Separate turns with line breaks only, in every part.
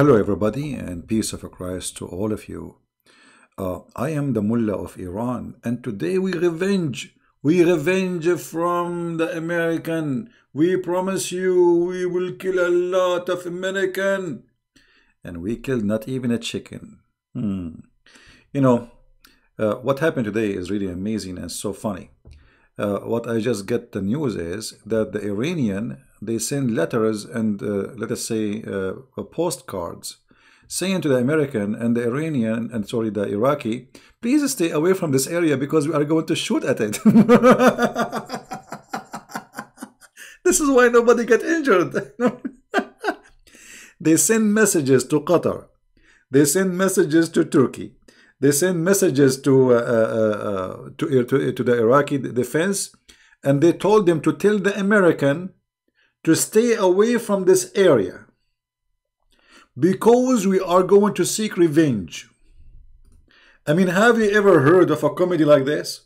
Hello, everybody, and peace of Christ to all of you. Uh, I am the Mullah of Iran, and today we revenge. We revenge from the American. We promise you we will kill a lot of American. And we killed not even a chicken. Hmm. You know, uh, what happened today is really amazing and so funny. Uh, what I just get the news is that the Iranian they send letters and uh, let us say uh, postcards saying to the American and the Iranian and sorry the Iraqi, please stay away from this area because we are going to shoot at it. this is why nobody get injured. they send messages to Qatar. They send messages to Turkey. They send messages to uh, uh, uh to, to to the Iraqi defense, and they told them to tell the American to stay away from this area because we are going to seek revenge. I mean, have you ever heard of a comedy like this?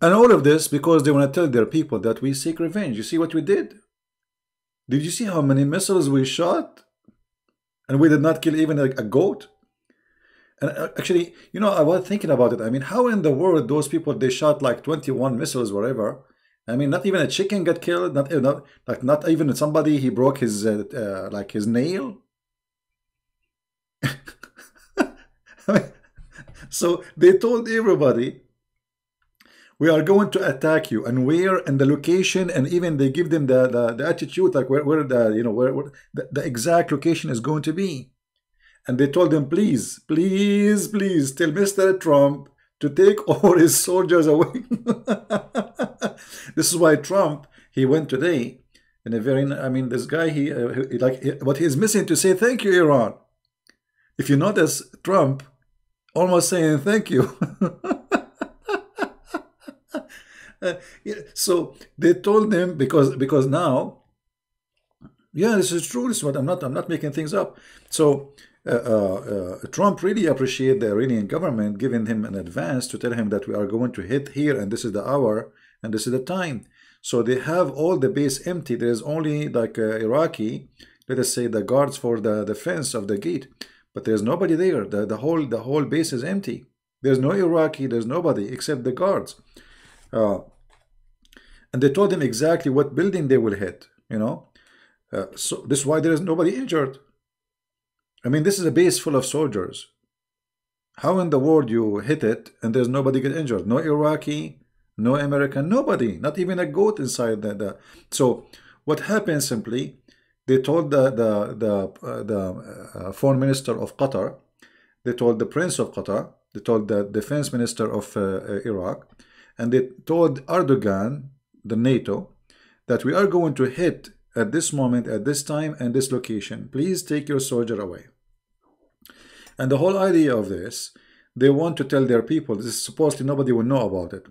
And all of this because they want to tell their people that we seek revenge. You see what we did? Did you see how many missiles we shot? And we did not kill even a, goat? And uh, actually, you know, I was thinking about it. I mean, how in the world those people, they shot like 21 missiles, whatever, I mean, not even a chicken got killed. Not, not like not even somebody he broke his uh, uh, like his nail. so they told everybody, we are going to attack you, and where and the location, and even they give them the the, the attitude like where where the you know where, where the, the exact location is going to be. And they told them, please, please, please tell Mr. Trump to take all his soldiers away. this is why Trump, he went today in a very, I mean, this guy, he, uh, he like, he, what he's missing to say thank you, Iran. If you notice, Trump almost saying thank you. uh, yeah, so they told him because because now, yeah, this is true. This is what I'm not. I'm not making things up. So Trump really appreciate the Iranian government giving him an advance to tell him that we are going to hit here and this is the hour and this is the time. So they have all the base empty. There is only like uh, Iraqi, let us say the guards for the defense of the gate, but there's nobody there. The, the whole the whole base is empty. There's no Iraqi. There's nobody except the guards. Uh, and they told him exactly what building they will hit. You know, uh, so this is why there is nobody injured. I mean, this is a base full of soldiers. How in the world you hit it and there's nobody get injured? No Iraqi, no American, nobody, not even a goat inside the. the. So what happened simply, they told the the the uh, the uh, foreign minister of Qatar, they told the prince of Qatar, they told the defense minister of uh, uh Iraq, and they told Erdogan, the NATO, that we are going to hit at this moment, at this time, and this location. Please take your soldier away. And the whole idea of this, they want to tell their people, this is supposedly nobody will know about it.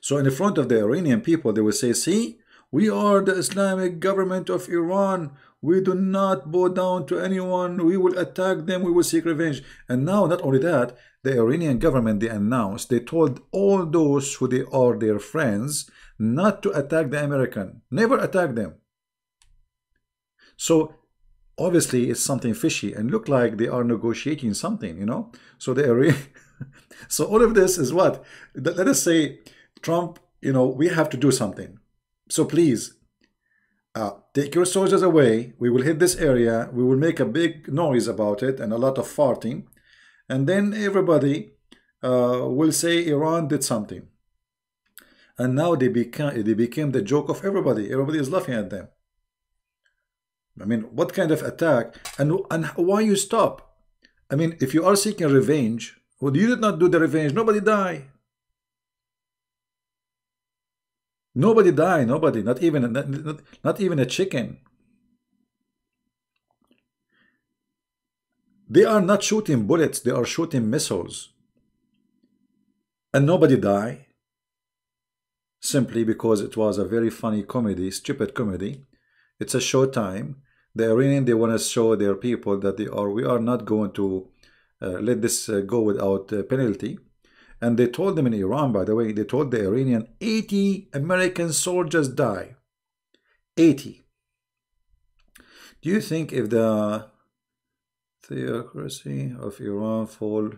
So in front of the Iranian people, they will say, see, we are the Islamic government of Iran. We do not bow down to anyone. We will attack them. We will seek revenge. And now, not only that, the Iranian government, they announced, they told all those who they are their friends not to attack the American. Never attack them. So obviously it's something fishy and look like they are negotiating something, you know? So they are so all of this is what? Let us say Trump, you know, we have to do something. So please, uh, take your soldiers away. We will hit this area. We will make a big noise about it and a lot of farting. And then everybody uh, will say Iran did something. And now they became, they became the joke of everybody. Everybody is laughing at them. I mean, what kind of attack and and why you stop? I mean, if you are seeking revenge, well, you did not do the revenge. Nobody die. Nobody die. Nobody. Not even not, not, not even a chicken. They are not shooting bullets. They are shooting missiles. And nobody die. Simply because it was a very funny comedy, stupid comedy. It's a show time. The Iranian they want to show their people that they are we are not going to uh, let this uh, go without uh, penalty. And they told them in Iran by the way they told the Iranian 80 American soldiers die. 80 Do you think if the theocracy of Iran fall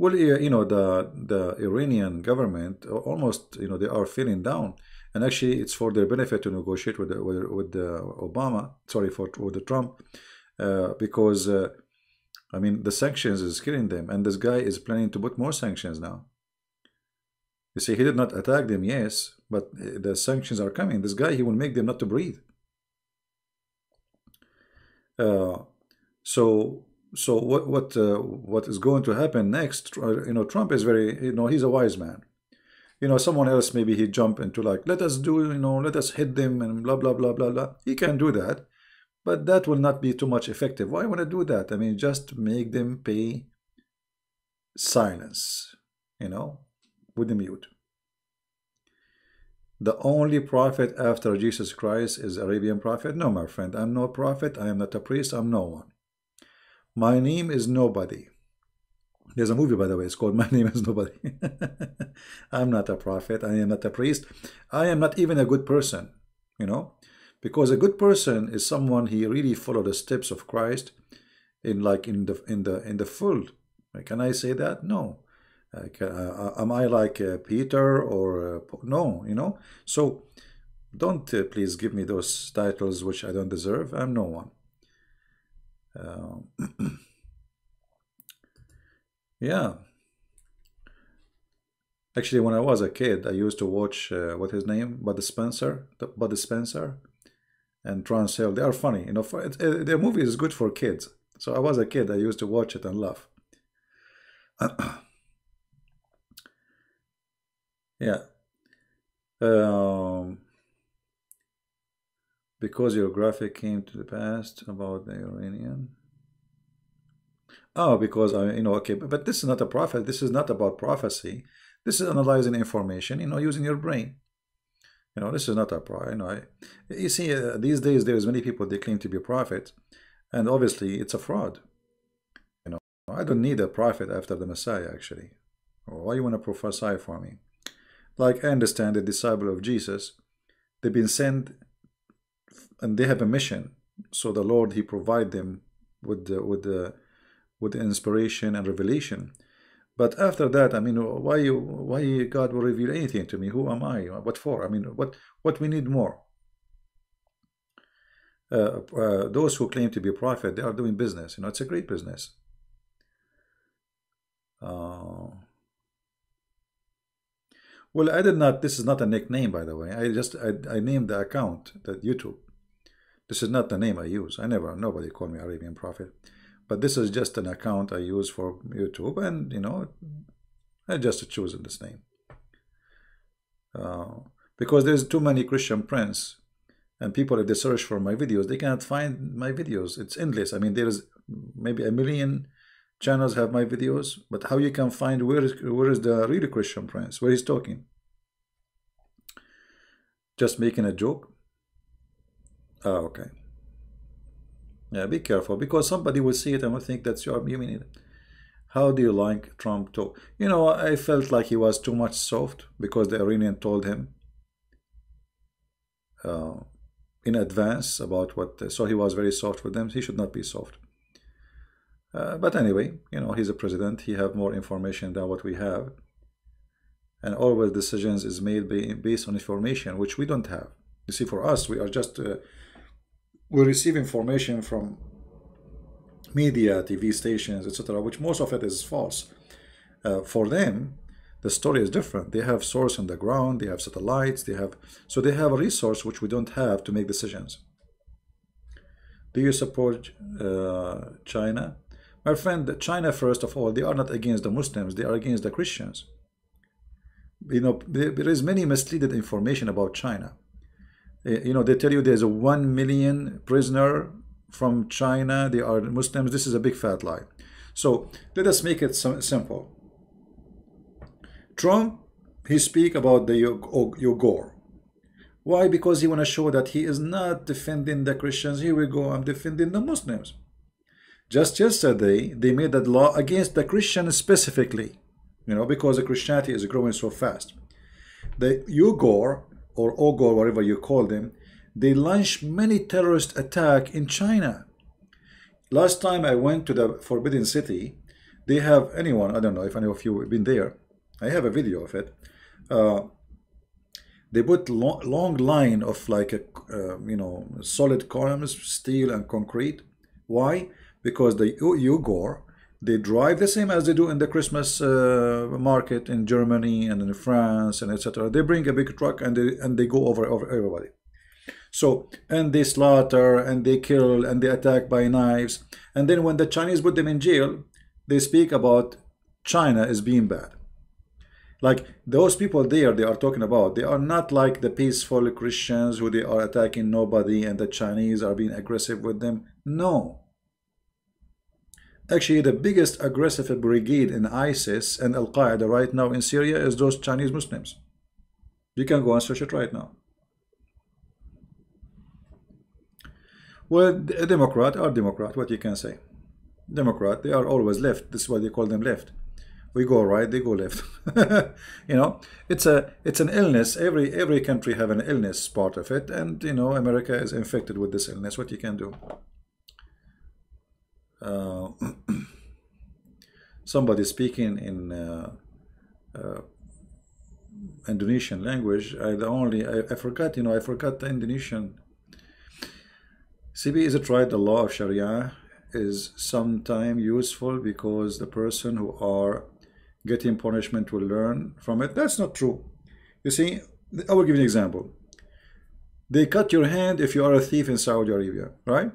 well, you know, the the Iranian government almost, you know, they are feeling down, and actually, it's for their benefit to negotiate with the, with, with the Obama. Sorry for with the Trump, uh, because uh, I mean the sanctions is killing them, and this guy is planning to put more sanctions now. You see, he did not attack them, yes, but uh, the sanctions are coming. This guy, he will make them not to breathe. Uh, so so what what uh, what is going to happen next? Uh, you know, Trump is very you know he's a wise man. You know, someone else maybe he jump into like let us do you know let us hit them and blah blah blah blah blah. He can do that, but that will not be too much effective. Why want to do that? I mean, just make them pay silence. You know, with the mute. The only prophet after Jesus Christ is Arabian prophet. No, my friend, I'm no prophet. I am not a priest. I'm no one. My name is nobody. There's a movie, by the way, it's called My Name is Nobody. I'm not a prophet. I am not a priest. I am not even a good person, you know, because a good person is someone he really follow the steps of Christ in like in the in the in the full. Can I say that? No. Uh, uh, am I like uh, Peter or uh, no? You know. So don't uh, please give me those titles which I don't deserve. I'm no one. Yeah. Actually, when I was a kid, I used to watch uh, what his name, Bud Spencer, Bud Spencer, and Terence Hill. They are funny, you know. For, it, it, their movie is good for kids. So I was a kid. I used to watch it and laugh. yeah. Um, because your graphic came to the past about the Iranian. Oh, because I, you know, okay, but, but this is not a prophet. This is not about prophecy. This is analyzing information, you know, using your brain. You know, this is not a prophet. You know, you see, uh, these days there's many people they claim to be prophets, and obviously it's a fraud. You know, I don't need a prophet after the Messiah. Actually, why you want to prophesy for me? Like I understand the disciple of Jesus, they've been sent and they have a mission. So the Lord He provide them with the with the with inspiration and revelation. But after that, I mean, why you why God will reveal anything to me? Who am I? What for? I mean, what what we need more? Uh, uh, those who claim to be a prophet, they are doing business. You know, it's a great business. Uh, well, I did not. This is not a nickname, by the way. I just I, I named the account that YouTube. This is not the name I use. I never, nobody called me Arabian Prophet. But this is just an account I use for YouTube, and you know, I just chosen this name. Uh, because there's too many Christian prince, and people, if they search for my videos, they cannot find my videos. It's endless. I mean, there's maybe a million channels have my videos, but how you can find where is where is the real Christian prince, where he's talking? Just making a joke? Oh, okay. Yeah, be careful because somebody will see it and will think that's your you mean it. How do you like Trump talk? You know, I felt like he was too much soft because the Iranian told him uh, in advance about what. So he was very soft with them. He should not be soft. Uh, but anyway, you know, he's a president. He have more information than what we have. And always decisions is made be based on information, which we don't have. You see, for us, we are just uh, we receive information from media, TV stations, etc., which most of it is false. Uh, for them, the story is different. They have source on the ground, they have satellites, they have so they have a resource which we don't have to make decisions. Do you support uh, China? My friend, China, first of all, they are not against the Muslims, they are against the Christians. You know, there is many misleading information about China. Eh, you know, they tell you there's a 1 million prisoner from China. They are Muslims. This is a big fat lie. So let us make it simple. Trump, he speak about the Uyghur. Why? Because he want to show that he is not defending the Christians. Here we go. I'm defending the Muslims. Just yesterday, they made that law against the Christians specifically. You know, because the Christianity is growing so fast. The Uyghur or Ogor, whatever you call them, they launch many terrorist attack in China. Last time I went to the Forbidden City, they have anyone, I don't know if any of you have been there. I have a video of it. Uh, they put long, long line of like a uh, you know solid columns, steel and concrete. Why? Because the Uyghur they drive the same as they do in the Christmas uh, market in Germany and in France and etc. They bring a big truck and they and they go over over everybody. So and they slaughter and they kill and they attack by knives. And then when the Chinese put them in jail, they speak about China as being bad. Like those people there they are talking about, they are not like the peaceful Christians who they are attacking nobody and the Chinese are being aggressive with them. No. Actually, the biggest aggressive brigade in ISIS and Al-Qaeda right now in Syria is those Chinese Muslims. You can go and search it right now. Well, a Democrat or Democrat, what you can say. Democrat, they are always left. This is why they call them left. We go right, they go left. you know, it's a it's an illness. Every every country have an illness part of it, and you know, America is infected with this illness. What you can do? Uh, somebody speaking in uh, uh, Indonesian language. I the only I, I forgot. You know, I forgot the Indonesian. CB is it right? The law of Sharia is sometime useful because the person who are getting punishment will learn from it. That's not true. You see, I will give you an example. They cut your hand if you are a thief in Saudi Arabia, right?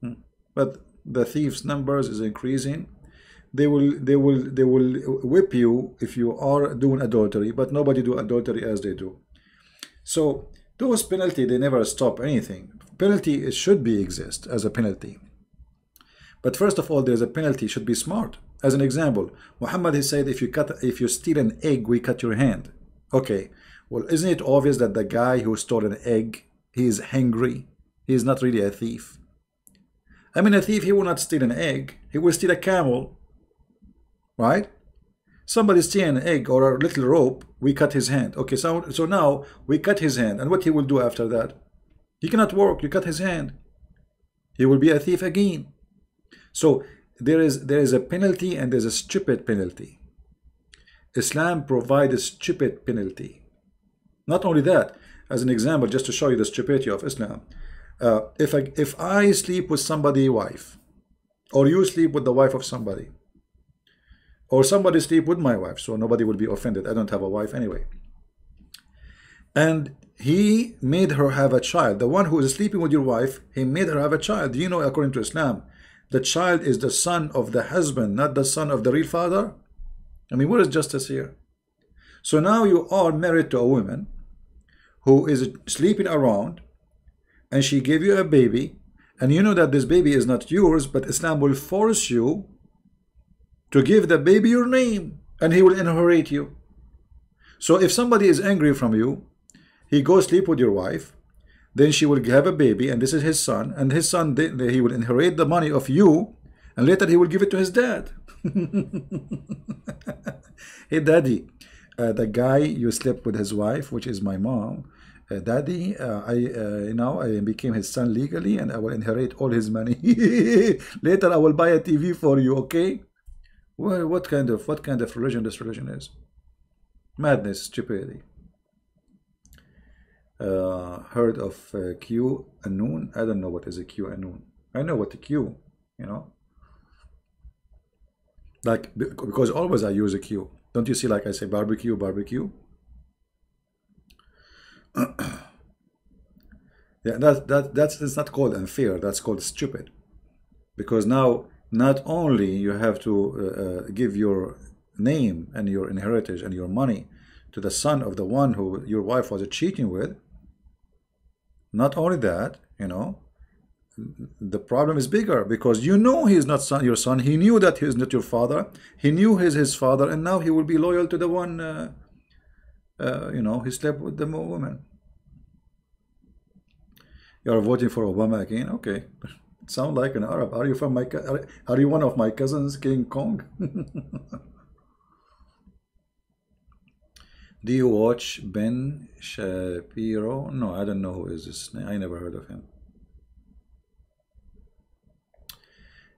Hmm. But the thieves numbers is increasing they will they will they will whip you if you are doing adultery but nobody do adultery as they do. So those penalty they never stop anything. Penalty should be exist as a penalty. But first of all there's a penalty should be smart. As an example Muhammad he said if you cut if you steal an egg we cut your hand. Okay. Well isn't it obvious that the guy who stole an egg he is hungry he is not really a thief I mean, a thief, he will not steal an egg. He will steal a camel, right? Somebody steal an egg or a little rope, we cut his hand. Okay, so, so now we cut his hand. And what he will do after that? He cannot work. You cut his hand. He will be a thief again. So there is there is a penalty and there's a stupid penalty. Islam provides a stupid penalty. Not only that, as an example, just to show you the stupidity of Islam, uh, if I if I sleep with somebody wife or you sleep with the wife of somebody or somebody sleep with my wife so nobody will be offended. I don't have a wife anyway. And he made her have a child. The one who is sleeping with your wife he made her have a child. You know according to Islam the child is the son of the husband not the son of the real father. I mean what is justice here? So now you are married to a woman who is sleeping around and she gave you a baby and you know that this baby is not yours but Islam will force you to give the baby your name and he will inherit you. So if somebody is angry from you he goes sleep with your wife then she will have a baby and this is his son and his son he will inherit the money of you and later he will give it to his dad. Hey daddy uh, the guy you slept with his wife which is my mom daddy uh, I uh, now I became his son legally and I will inherit all his money. Later I will buy a TV for you okay? Well, what kind of what kind of religion this religion is? Madness stupidity. Uh, heard of uh, Q Anun? I don't know what is a QAnon. I know what a Q you know? Like because always I use a Q. Don't you see like I say barbecue barbecue yeah, that that that's it's not called unfair. That's called stupid, because now not only you have to uh, uh, give your name and your inheritance and your money to the son of the one who your wife was cheating with. Not only that, you know, the problem is bigger because you know he is not son, your son. He knew that he is not your father. He knew he's his father, and now he will be loyal to the one. Uh, uh, you know, he slept with the woman. You are voting for Obama again? Okay. Sound like an Arab. Are you from my? Are you one of my cousins, King Kong? Do you watch Ben Shapiro? No, I don't know who is this. I never heard of him.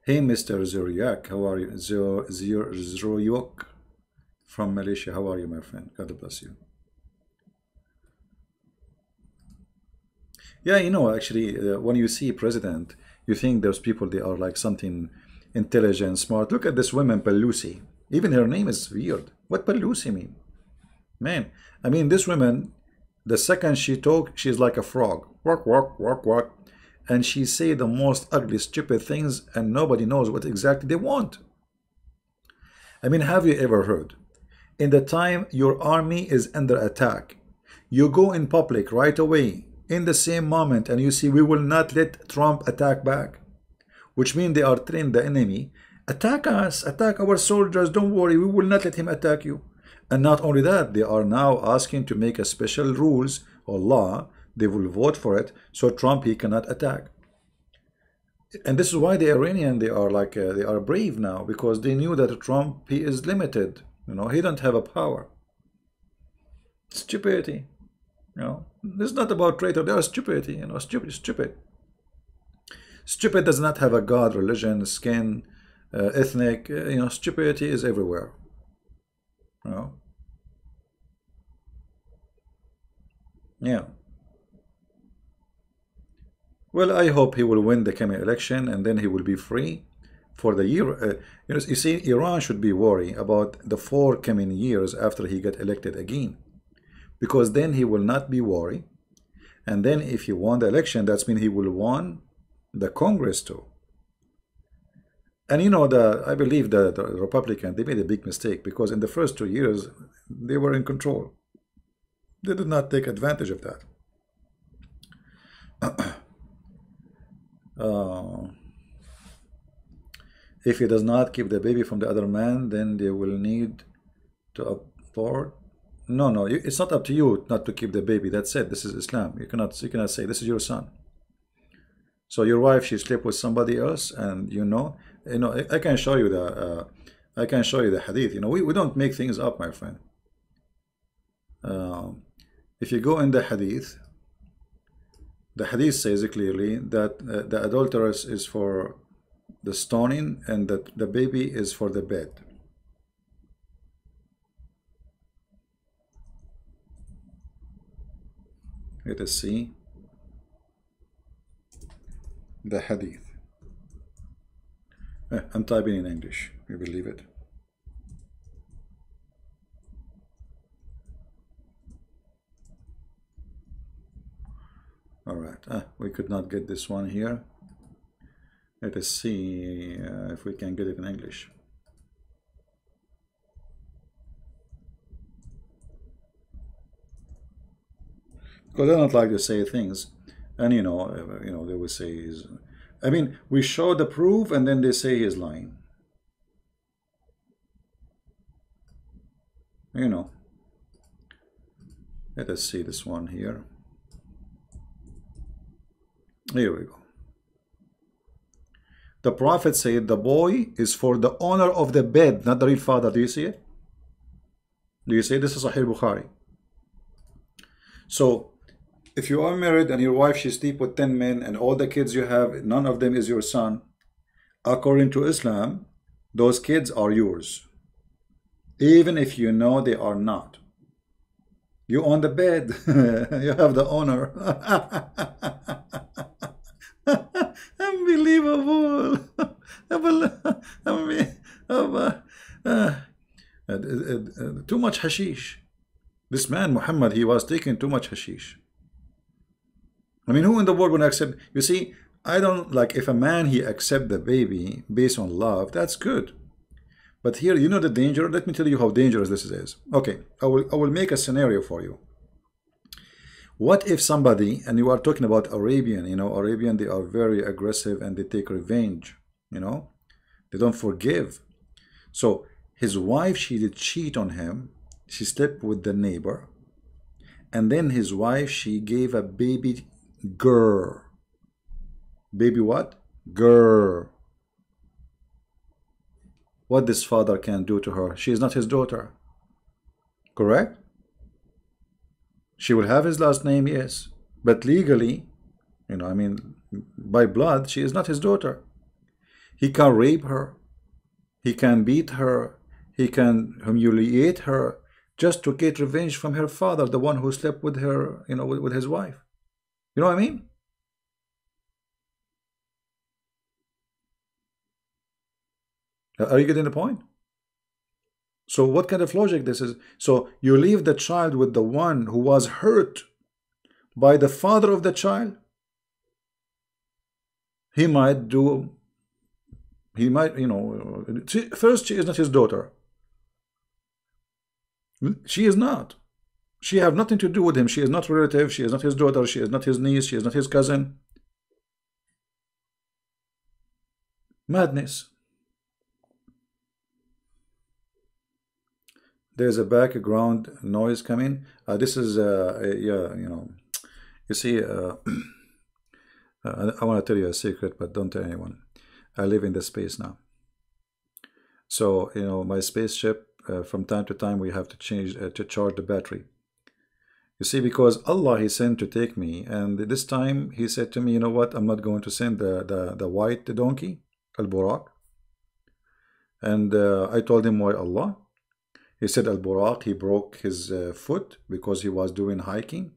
Hey, Mr. Zuriak, how are you? Zuriak from Malaysia. How are you, my friend? God bless you. Yeah, you know, actually, uh, when you see president, you think those people, they are like something intelligent, smart. Look at this woman, Pelosi. Even her name is weird. What Pelosi mean? Man, I mean, this woman, the second she talk, she's like a frog. Walk, walk, walk, walk. And she say the most ugly, stupid things, and nobody knows what exactly they want. I mean, have you ever heard? In the time your army is under attack, you go in public right away in the same moment and you see we will not let Trump attack back which means they are trained the enemy. Attack us attack our soldiers don't worry we will not let him attack you. And not only that they are now asking to make a special rules or law they will vote for it so Trump he cannot attack. And this is why the Iranian they are like uh, they are brave now because they knew that Trump he is limited you know he don't have a power. Stupidity you know, this is not about traitor. They are stupidity. You know, stupid, stupid. Stupid does not have a god, religion, skin, uh, ethnic. Uh, you know, stupidity is everywhere. You know. Yeah. Well, I hope he will win the coming election and then he will be free for the year. Uh, you, know, you see, Iran should be worried about the four coming years after he got elected again because then he will not be worried. And then if he won the election, that's mean he will won the Congress too. And you know, the I believe that the Republican, they made a big mistake because in the first two years, they were in control. They did not take advantage of that. uh, if he does not keep the baby from the other man, then they will need to abort no, no, it's not up to you not to keep the baby. That's it. This is Islam. You cannot, you cannot say this is your son. So your wife, she slept with somebody else, and you know, you know, I, can show you the, uh, I can show you the hadith. You know, we, we don't make things up, my friend. Um, if you go in the hadith, the hadith says clearly that uh, the adulteress is for the stoning and that the baby is for the bed. Let us see the hadith. Eh, I'm typing in English. You believe it. All right. Ah, we could not get this one here. Let us see uh, if we can get it in English because they don't like to say things. And you know uh, you know they will say he's I mean we show the proof and then they say he's lying. You know. Let us see this one here. Here we go. The prophet said the boy is for the owner of the bed not the real father. Do you see it? Do you see this is Sahih Bukhari. So if you are married and your wife she sleep with 10 men and all the kids you have none of them is your son according to Islam those kids are yours. Even if you know they are not. You own the bed. You have the owner. Unbelievable. Too much hashish. This man Muhammad he was taking too much hashish I mean, who in the world would accept? You see, I don't like if a man he accept the baby based on love, that's good. But here, you know the danger. Let me tell you how dangerous this is. Okay, I will I will make a scenario for you. What if somebody, and you are talking about Arabian, you know, Arabian, they are very aggressive and they take revenge, you know, they don't forgive. So his wife, she did cheat on him. She slept with the neighbor. And then his wife, she gave a baby Girl. Baby what? Girl. What this father can do to her? She is not his daughter. Correct? She will have his last name, yes. But legally, you know, I mean, by blood, she is not his daughter. He can rape her. He can beat her. He can humiliate her just to get revenge from her father, the one who slept with her, you know, with, with his wife. You know what I mean? Are you getting the point? So what kind of logic this is? So you leave the child with the one who was hurt by the father of the child? He might do, he might, you know, first she is not his daughter. She is not. She have nothing to do with him. She is not relative. She is not his daughter. She is not his niece. She is not his cousin. Madness. there's a background noise coming. Uh, this is, uh, yeah, you know, you see, uh, I want to tell you a secret, but don't tell anyone. I live in the space now. So, you know, my spaceship, uh, from time to time, we have to change, uh, to charge the battery. You see, because Allah, He sent to take me, and this time He said to me, you know what, I'm not going to send the, the, the white donkey, Al-Buraq. And uh, I told him, why Allah? He said Al-Buraq, he broke his uh, foot because he was doing hiking.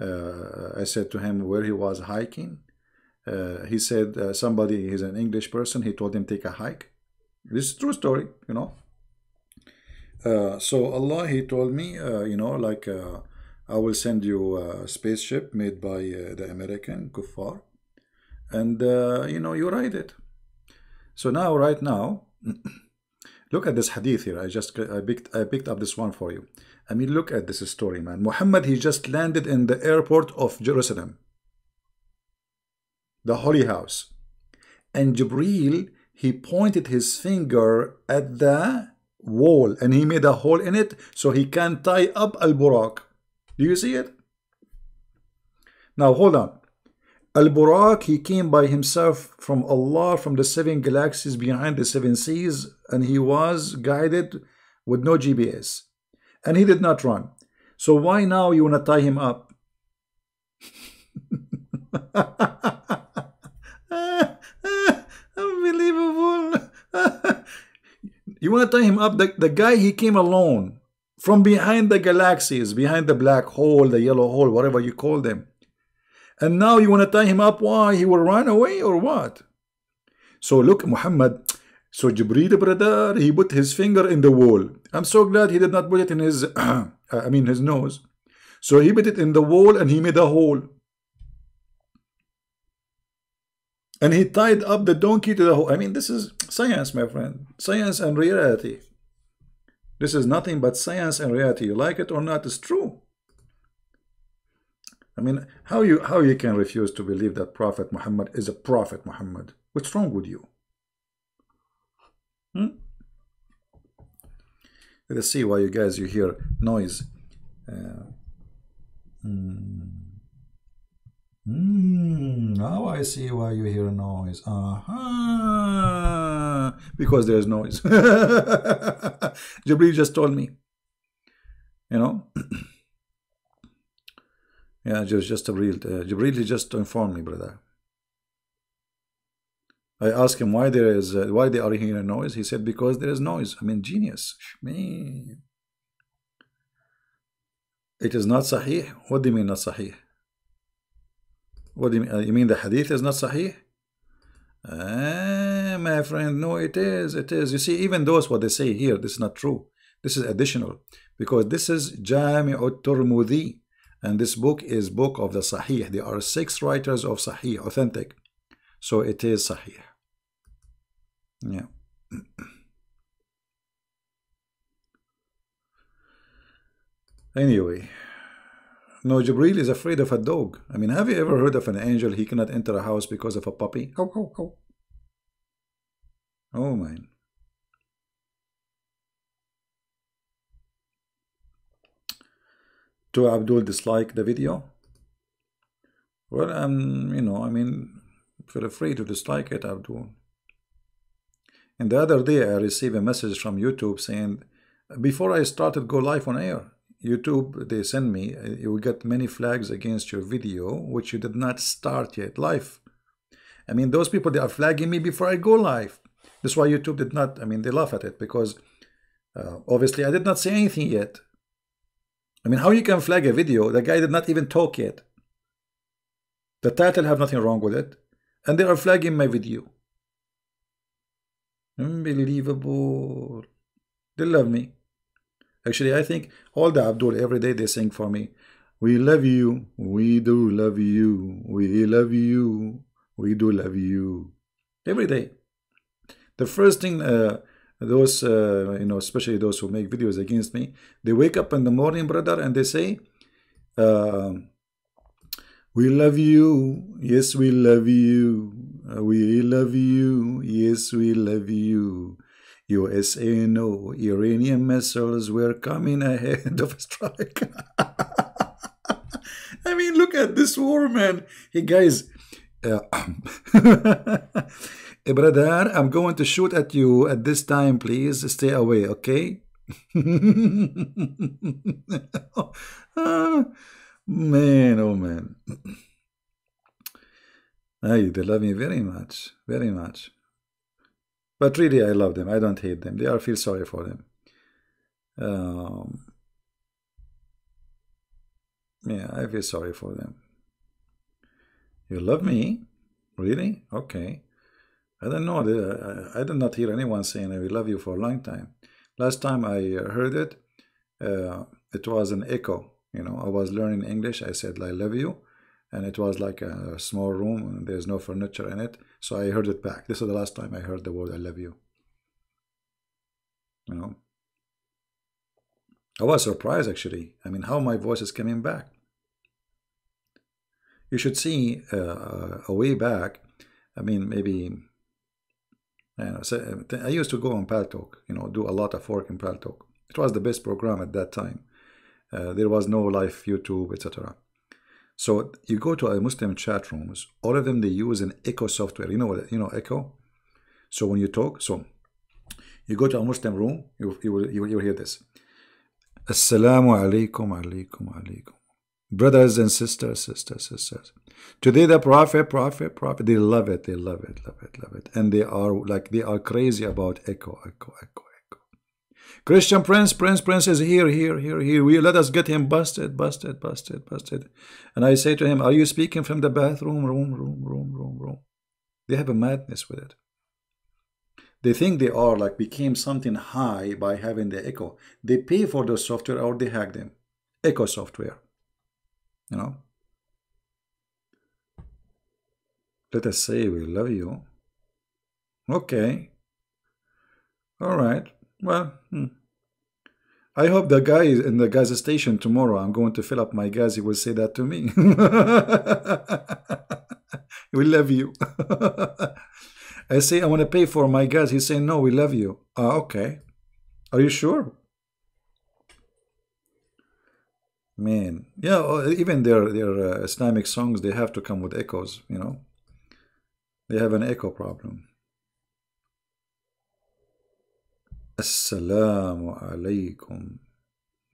Uh, I said to him where he was hiking. Uh, he said uh, somebody, he's an English person, he told him take a hike. This is true story, you know. Uh, so Allah, he told me, uh, you know, like I will send you a spaceship made by the American kuffar. And, you know, you ride it. So now, right now, Look at this hadith here. I just I picked I picked up this one for you. I mean, look at this story, man. Muhammad he just landed in the airport of Jerusalem, the holy house, and Jibril he pointed his finger at the wall and he made a hole in it so he can tie up Al Buraq. Do you see it? Now hold on. Al-Buraq, he came by himself from Allah, from the seven galaxies behind the seven seas, and he was guided with no GPS. And he did not run. So why now you want to tie him up? you want to tie him up? The, the guy, he came alone from behind the galaxies, behind the black hole, the yellow hole, whatever you call them. And now you want to tie him up? Why? He will run away or what? So look, Muhammad. So Jibreel, brother, he put his finger in the wall. I'm so glad he did not put it in his, uh, I mean his nose. So he put it in the wall and he made a hole. And he tied up the donkey to the hole. I mean, this is science, my friend. Science and reality. This is nothing but science and reality. You like it or not, it's true. I mean, how you how you can refuse to believe that Prophet Muhammad is a Prophet Muhammad? What's wrong with you? Hmm? Let's see why you guys you hear noise. Uh, mm, mm, now I see why you hear noise. Uh -huh. Because there's noise. Jibril just told me. You know. Yeah, just just Jibril. Uh, Jibril just informed me, brother. I asked him why there is uh, why they are hearing noise. He said because there is noise. I mean, genius. Man. It is not sahih. What do you mean not sahih? What do you mean? Uh, you mean the hadith is not sahih? Ah, my friend, no, it is. It is. You see, even those what they say here, this is not true. This is additional because this is Jami'ut Turmudi. And this book is book of the Sahih. There are six writers of Sahih, authentic. So it is Sahih. Yeah. anyway. No, Jibril is afraid of a dog. I mean, have you ever heard of an angel? He cannot enter a house because of a puppy. Oh, oh, oh. Oh, man. Do Abdul dislike the video? Well, um, you know, I mean, feel free to dislike it, Abdul. And the other day, I received a message from YouTube saying, before I started go live on air, YouTube, they send me, uh, you will get many flags against your video, which you did not start yet live. I mean, those people, they are flagging me before I go live. That's why YouTube did not, I mean, they laugh at it because uh, obviously I did not say anything yet. I mean, how you can flag a video? The guy did not even talk yet. The title have nothing wrong with it. And they are flagging my video. Unbelievable. They love me. Actually, I think all the Abdul every day they sing for me. We love you. We do love you. We love you. We do love you. Every day. The first thing uh, those, uh, you know, especially those who make videos against me, they wake up in the morning, brother, and they say, uh, we love you. Yes, we love you. We love you. Yes, we love you. USA no Iranian missiles were coming ahead of strike. I mean, look at this war, man. Hey, guys. Uh, brother, I'm going to shoot at you at this time. Please stay away, okay? uh, man, oh man. Hey, they love me very much, very much. But really, I love them. I don't hate them. They are feel sorry for them. Um, yeah, I feel sorry for them. You love me? Really? Okay. I don't know. I did not hear anyone saying I will love you for a long time. Last time I heard it, uh, it was an echo. You know, I was learning English. I said, I love you. And it was like a small room and there's no furniture in it. So I heard it back. This is the last time I heard the word I love you. You know, I was surprised actually. I mean, how my voice is coming back. You should see uh, a way back. I mean, maybe know, so I used to go on Paltalk, you know, do a lot of work in Paltalk. It was the best program at that time. Uh, there was no live YouTube, etc. So you go to a Muslim chat rooms, all of them they use an echo software. You know what you know echo? So when you talk, so you go to a Muslim room, you, you, will, you, will, you will hear this. Assalamu alaikum alaikum alaikum. Brothers and sisters, sisters, sisters. Today the Prophet, Prophet, Prophet, they love it, they love it, love it, love it. And they are like, they are crazy about echo, echo, echo, echo. Christian Prince, Prince, Prince is here, here, here, here. We let us get him busted, busted, busted, busted. And I say to him, are you speaking from the bathroom, room, room, room, room, room? They have a madness with it. They think they are like became something high by having the echo. They pay for the software or they hack them. Echo software. You know? Let us say we love you. Okay. All right. Well, hmm. I hope the guy in the gas station tomorrow, I'm going to fill up my gas, he will say that to me. we love you. I say, I want to pay for my gas. He's saying, no, we love you. Ah, okay. Are you sure? Man, yeah, even their, their uh, Islamic songs, they have to come with echoes, you know. They have an echo problem. Assalamu alaikum.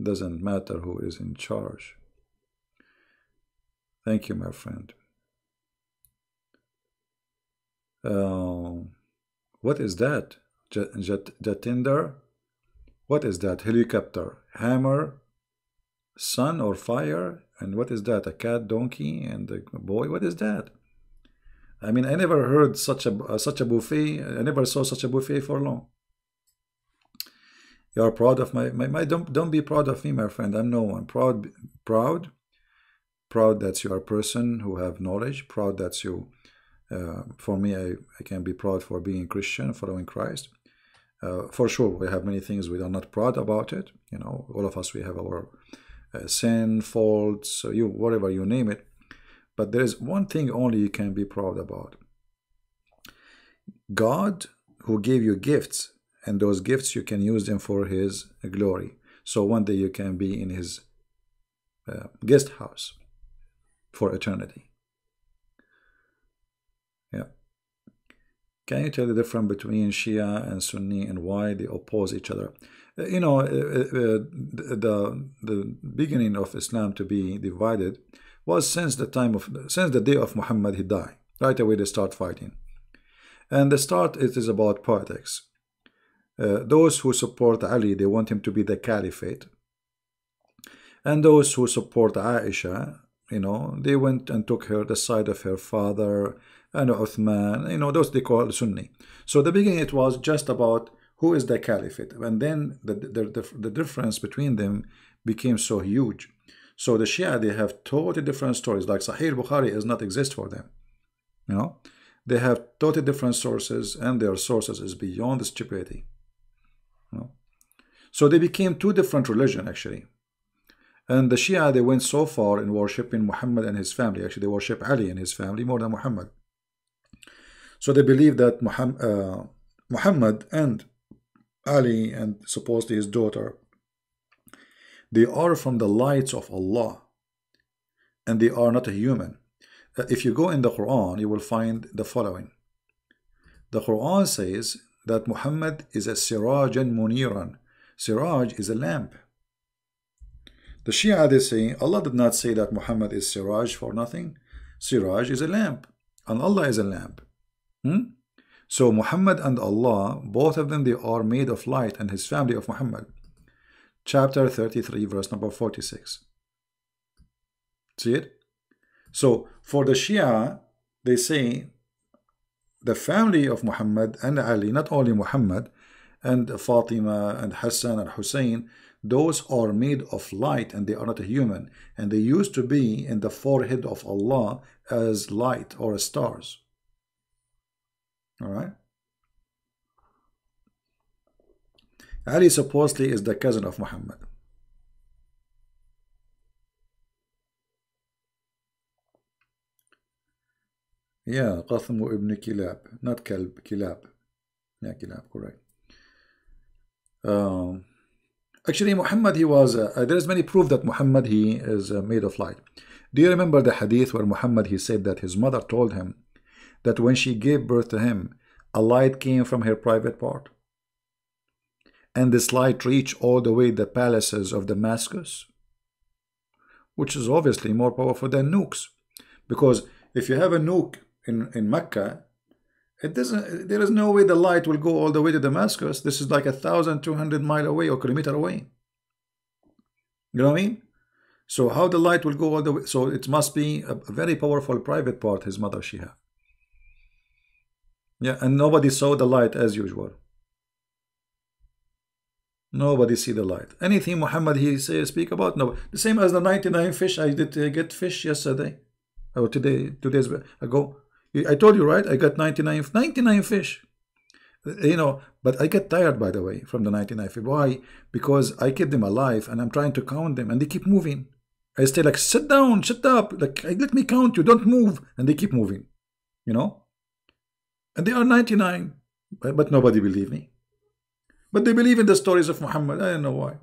Doesn't matter who is in charge. Thank you, my friend. Uh, what is that? Jatinder? What is that? Helicopter? Hammer? Sun or fire? And what is that? A cat, donkey, and a boy? What is that? I mean, I never heard such a uh, such a buffet. I never saw such a buffet for long. You are proud of my, my, my don't don't be proud of me, my friend. I'm no one. Proud, proud, proud that you are a person who have knowledge. Proud that you uh, for me, I, I can be proud for being Christian, following Christ. Uh, for sure, we have many things we are not proud about it. You know, all of us, we have our uh, sin, faults, you whatever you name it. But there is one thing only you can be proud about. God who gave you gifts, and those gifts you can use them for His glory. So one day you can be in His uh, guest house for eternity. Can you tell the difference between Shia and Sunni and why they oppose each other? Uh, you know, uh, uh, the the beginning of Islam to be divided was since the time of since the day of Muhammad he died. Right away they start fighting, and the start it is about politics. Uh, those who support Ali they want him to be the caliphate, and those who support Aisha, you know, they went and took her the side of her father and Uthman, you know, those they call Sunni. So the beginning it was just about who is the caliphate, and then the the, the, the difference between them became so huge. So the Shia they have totally different stories. Like Sahih Bukhari does not exist for them. You know, they have totally different sources, and their sources is beyond the stupidity. You know? So they became two different religion actually. And the Shia, they went so far in worshipping Muhammad and his family. Actually, they worship Ali and his family more than Muhammad. So they believe that Muhammad, uh, Muhammad and Ali and supposedly his daughter, they are from the lights of Allah and they are not a human. Uh, if you go in the Quran, you will find the following. The Quran says that Muhammad is a sirajan muniran. Siraj is a lamp. The Shia they say Allah did not say that Muhammad is Siraj for nothing. Siraj is a lamp, and Allah is a lamp. Hmm? So Muhammad and Allah, both of them, they are made of light, and his family of Muhammad. Chapter 33, verse number 46. See it? So for the Shia, they say the family of Muhammad and Ali, not only Muhammad, and Fatima and Hassan and Hussein, those are made of light and they are not human. And they used to be in the forehead of Allah as light or as stars. All right. Ali supposedly is the cousin of Muhammad. Yeah, Qatham ibn Kilab, not Kalb, Kilab. Yeah, Kilab, correct. Um, Actually, Muhammad, he was, uh, uh, there is many proof that Muhammad, he is uh, made of light. Do you remember the hadith where Muhammad, he said that his mother told him that when she gave birth to him, a light came from her private part? And this light reached all the way the palaces of Damascus? Which is obviously more powerful than nukes. Because if you have a nuke in, in Mecca, it doesn't. There is no way the light will go all the way to Damascus. This is like a thousand two hundred mile away or kilometer away. You know what I mean? So how the light will go all the way? So it must be a, very powerful private part. His mother she had. Yeah, and nobody saw the light as usual. Nobody see the light. Anything Muhammad he say speak about no. The same as the ninety nine fish. I did uh, get fish yesterday, or today, two days ago. I told you, right? I got 99, 99 fish. You know, but I get tired, by the way, from the 99 fish. Why? Because I keep them alive and I'm trying to count them and they keep moving. I stay like, sit down, shut up. Like, let me count you, don't move. And they keep moving, you know? And they are 99, but nobody believe me. But they believe in the stories of Muhammad. I don't know why.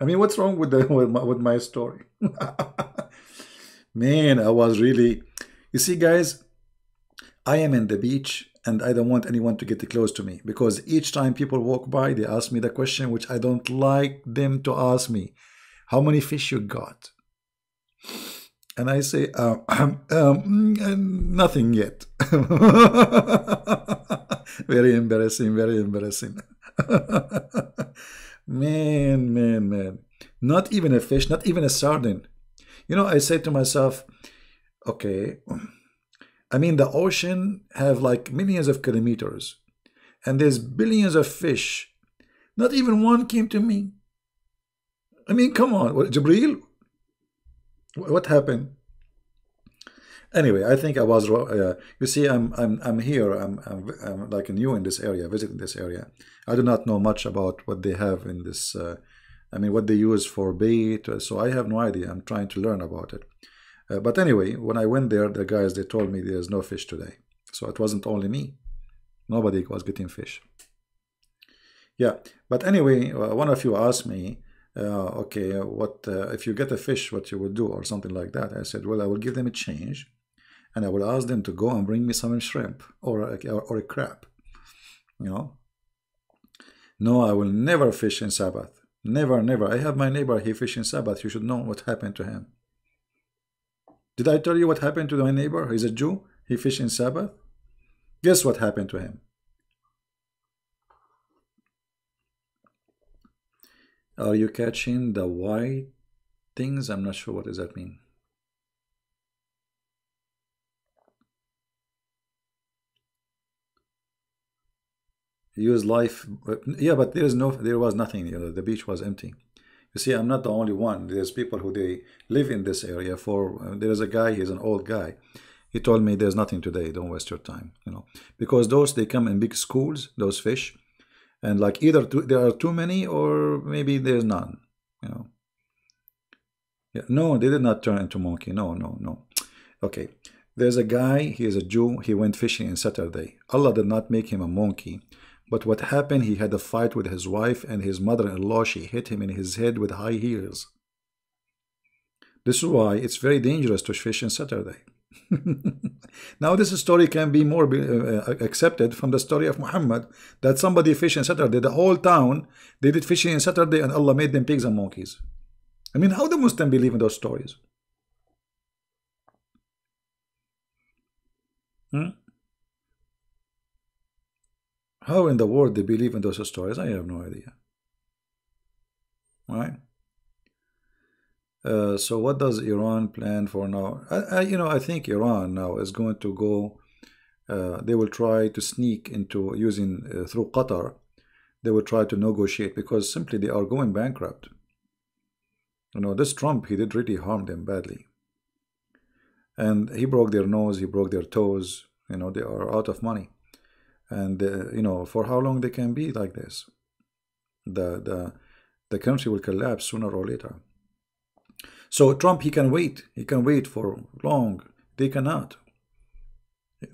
I mean, what's wrong with, the, with, my, with my story? Man, I was really... You see, guys, I am in the beach and I don't want anyone to get close to me because each time people walk by, they ask me the question which I don't like them to ask me. How many fish you got? And I say, uh, um, um, nothing yet. very embarrassing, very embarrassing. man, man, man. Not even a fish, not even a sardine. You know, I say to myself, okay, I mean, the ocean have like millions of kilometers, and there's billions of fish. Not even one came to me. I mean, come on, what? What happened? Anyway, I think I was. Uh, you see, I'm I'm I'm here. I'm, I'm, I'm like new in this area, visiting this area. I do not know much about what they have in this. Uh, I mean, what they use for bait. So I have no idea. I'm trying to learn about it. Uh, but anyway, when I went there, the guys, they told me there's no fish today. So it wasn't only me. Nobody was getting fish. Yeah, but anyway, uh, one of you asked me, uh, okay, what uh, if you get a fish, what you would do, or something like that. I said, well, I will give them a change, and I will ask them to go and bring me some shrimp or a, or, or a crab. You know? No, I will never fish in Sabbath. Never, never. I have my neighbor, he fish in Sabbath. You should know what happened to him. Did I tell you what happened to my neighbor? He's a Jew. He fish in Sabbath. Guess what happened to him? Are you catching the white things? I'm not sure what does that mean. use life yeah but there is no there was nothing you know, the beach was empty you see i'm not the only one there's people who they live in this area for uh, there's a guy he's an old guy he told me there's nothing today don't waste your time you know because those they come in big schools those fish and like either too, there are too many or maybe there's none you know yeah no they did not turn into monkey no no no okay there's a guy he is a jew he went fishing on saturday allah did not make him a monkey but what happened, he had a fight with his wife and his mother-in-law. She hit him in his head with high heels. This is why it's very dangerous to fish on Saturday. now this story can be more uh, uh, accepted from the story of Muhammad that somebody fishing Saturday, the whole town, they did fishing on Saturday and Allah made them pigs and monkeys. I mean, how the Muslim believe in those stories? Hmm? How in the world they believe in those stories? I have no idea. Right? Uh, so what does Iran plan for now? I, I, you know, I think Iran now is going to go. Uh, they will try to sneak into using uh, through Qatar. They will try to negotiate because simply they are going bankrupt. You know, this Trump he did really harm them badly, and he broke their nose, he broke their toes. You know, they are out of money and uh, you know for how long they can be like this the the the country will collapse sooner or later so trump he can wait he can wait for long they cannot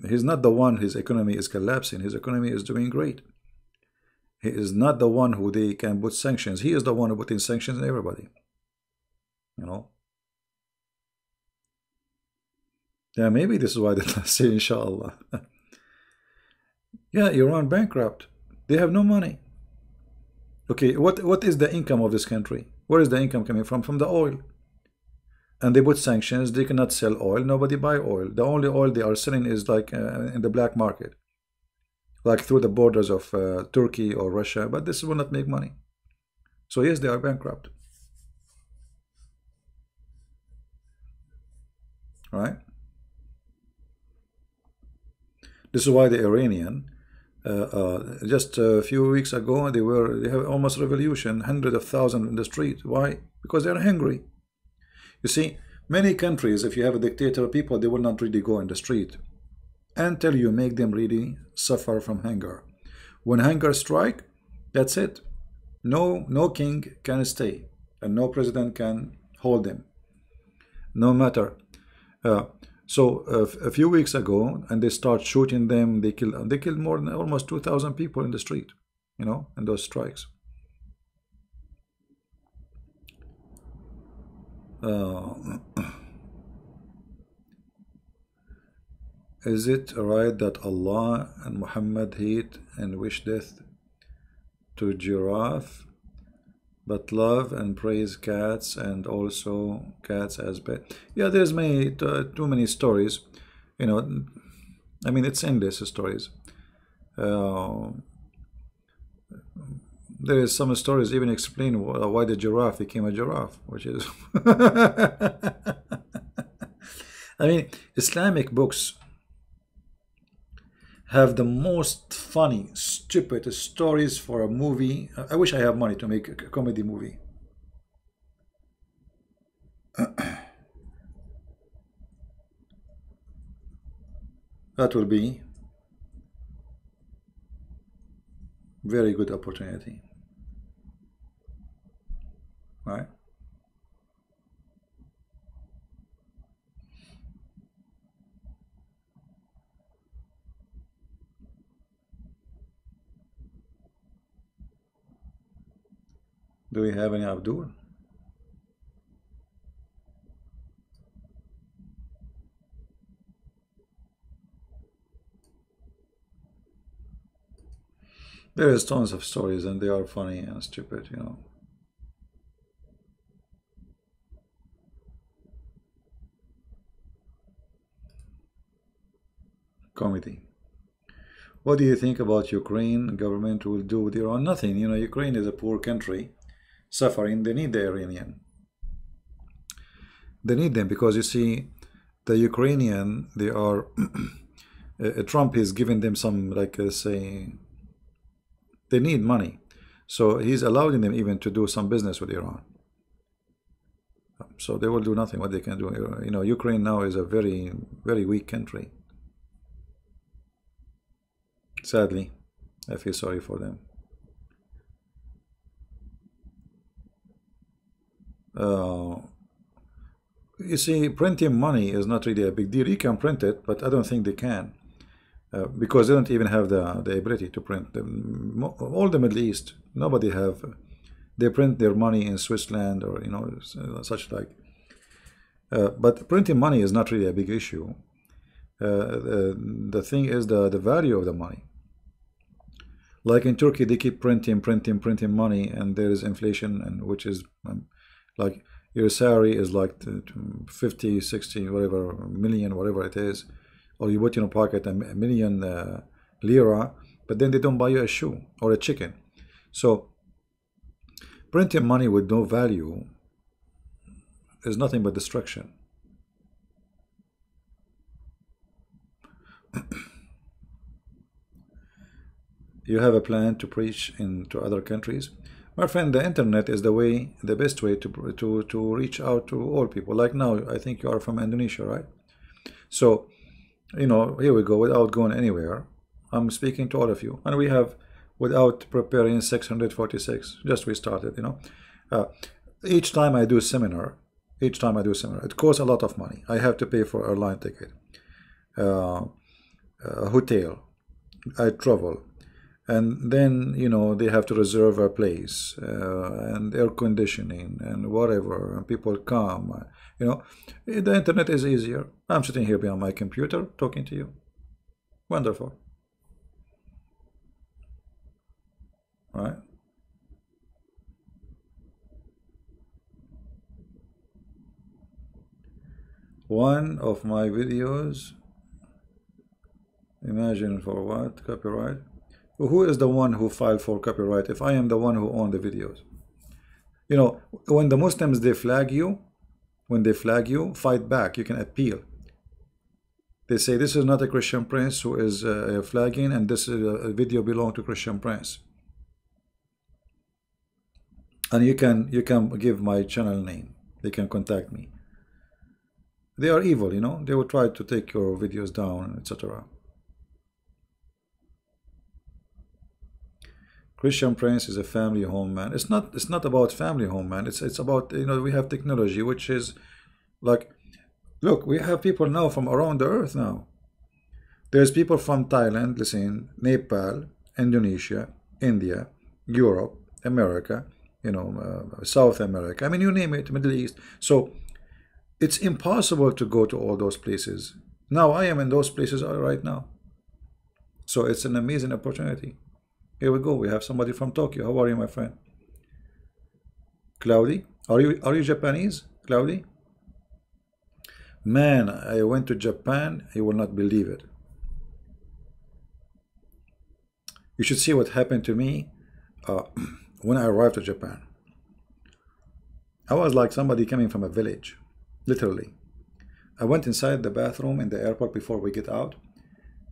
he's not the one his economy is collapsing his economy is doing great he is not the one who they can put sanctions he is the one who putting sanctions on everybody you know yeah maybe this is why they say inshallah Yeah, Iran bankrupt. They have no money. Okay, what what is the income of this country? Where is the income coming from? From the oil. And they put sanctions. They cannot sell oil. Nobody buy oil. The only oil they are selling is like uh, in the black market, like through the borders of uh, Turkey or Russia. But this will not make money. So yes, they are bankrupt. Right. This is why the Iranian uh, uh, just a few weeks ago, they were they have almost revolution, hundreds of thousands in the street. Why? Because they are hungry. You see, many countries, if you have a dictator, people they will not really go in the street until you make them really suffer from hunger. When hunger strike, that's it. No, no king can stay, and no president can hold them. No matter. Uh, so uh, a few weeks ago, and they start shooting them. They killed they killed more than almost two thousand people in the street, you know, in those strikes. Is it right that Allah and Muhammad hate and wish death to giraffe but love and praise cats and also cats as pet. Yeah, there's many too many stories. You know, I mean, it's endless stories. Uh, there is some stories even explain why the giraffe became a giraffe, which is. I mean, Islamic books have the most funny, stupid stories for a movie. I wish I have money to make a comedy movie. that will be very good opportunity. Right? Do we have any Abdul? There is tons of stories and they are funny and stupid, you know. Comedy. What do you think about Ukraine government will do with Iran? Nothing. You know, Ukraine is a poor country suffering. They need the Iranian. They need them because you see, the Ukrainian, they are, Trump is giving them some, like uh, say, they need money. So he's allowing them even to do some business with Iran. So they will do nothing what they can do. You know, Ukraine now is a very, very weak country. Sadly, I feel sorry for them. Uh, you see, printing money is not really a big deal. You can print it, but I don't think they can. Uh, because they don't even have the, the ability to print them. All the Middle East, nobody have, they print their money in Switzerland or, you know, such like. Uh, but printing money is not really a big issue. Uh, the, the thing is the, the value of the money. Like in Turkey, they keep printing, printing, printing money, and there is inflation, and which is um, like your salary is like 50, 60, whatever, million, whatever it is or you put in your pocket a million uh, lira, but then they don't buy you a shoe or a chicken. So printing money with no value is nothing but destruction. you have a plan to preach into other countries my friend the internet is the way the best way to to to reach out to all people like now i think you are from indonesia right so you know, here we go, without going anywhere. I'm speaking to all of you. And we have, without preparing 646, just we started, you know. Uh, each time I do seminar, each time I do seminar, it costs a lot of money. I have to pay for airline ticket, uh, uh, hotel, I travel, and then you know they have to reserve a place uh, and air conditioning and whatever, and people come. You know, the internet is easier. I'm sitting here behind my computer talking to you. Wonderful. Right? One of my videos, imagine for what? Copyright? Who is the one who filed for copyright if I am the one who owned the videos? You know, when the Muslims, they flag you, when they flag you, fight back. You can appeal. They say this is not a Christian prince who is uh, flagging, and this is a video belong to Christian prince. And you can you can give my channel name. They can contact me. They are evil, you know. They will try to take your videos down, etc. Christian Prince is a family home man. It's not it's not about family home man. It's it's about you know we have technology which is like look we have people now from around the earth now. There's people from Thailand, listen, Nepal, Indonesia, India, Europe, America, you know, uh, South America. I mean, you name it, Middle East. So it's impossible to go to all those places. Now I am in those places right now. So it's an amazing opportunity. Here we go. We have somebody from Tokyo. How are you, my friend? Cloudy? Are you are you Japanese? Cloudy? Man, I went to Japan. You will not believe it. You should see what happened to me uh, when I arrived to Japan. I was like somebody coming from a village, literally. I went inside the bathroom in the airport before we get out.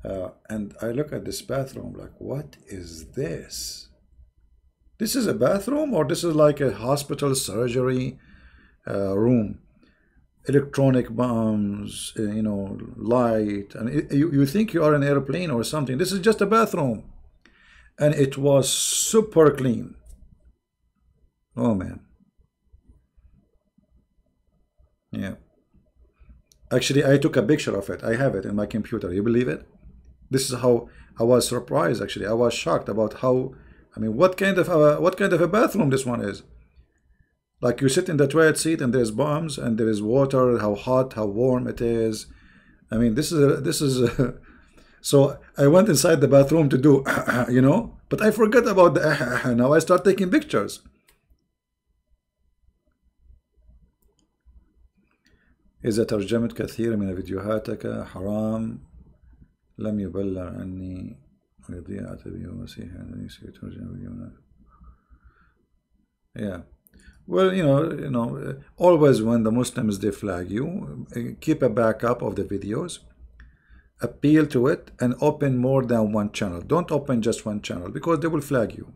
Uh, and I look at this bathroom like, what is this? This is a bathroom or this is like a hospital surgery uh, room? Electronic bombs, uh, you know, light, and it, you, you think you are an airplane or something. This is just a bathroom. And it was super clean. Oh man. Yeah. Actually, I took a picture of it. I have it in my computer. You believe it? This is how I was surprised. Actually, I was shocked about how. I mean, what kind of a, what kind of a bathroom this one is? Like you sit in the toilet seat and there's bombs and there is water. How hot, how warm it is. I mean, this is a, this is. A, so I went inside the bathroom to do, you know, but I forget about the now I start taking pictures إذا ترجمت كثير من فيديوهاتك حرام لم يبلغ عني ويضيع تبيه مسيح يترجم فيديوهات yeah well you know you know always when the Muslims they flag you keep a backup of the videos appeal to it and open more than one channel don't open just one channel because they will flag you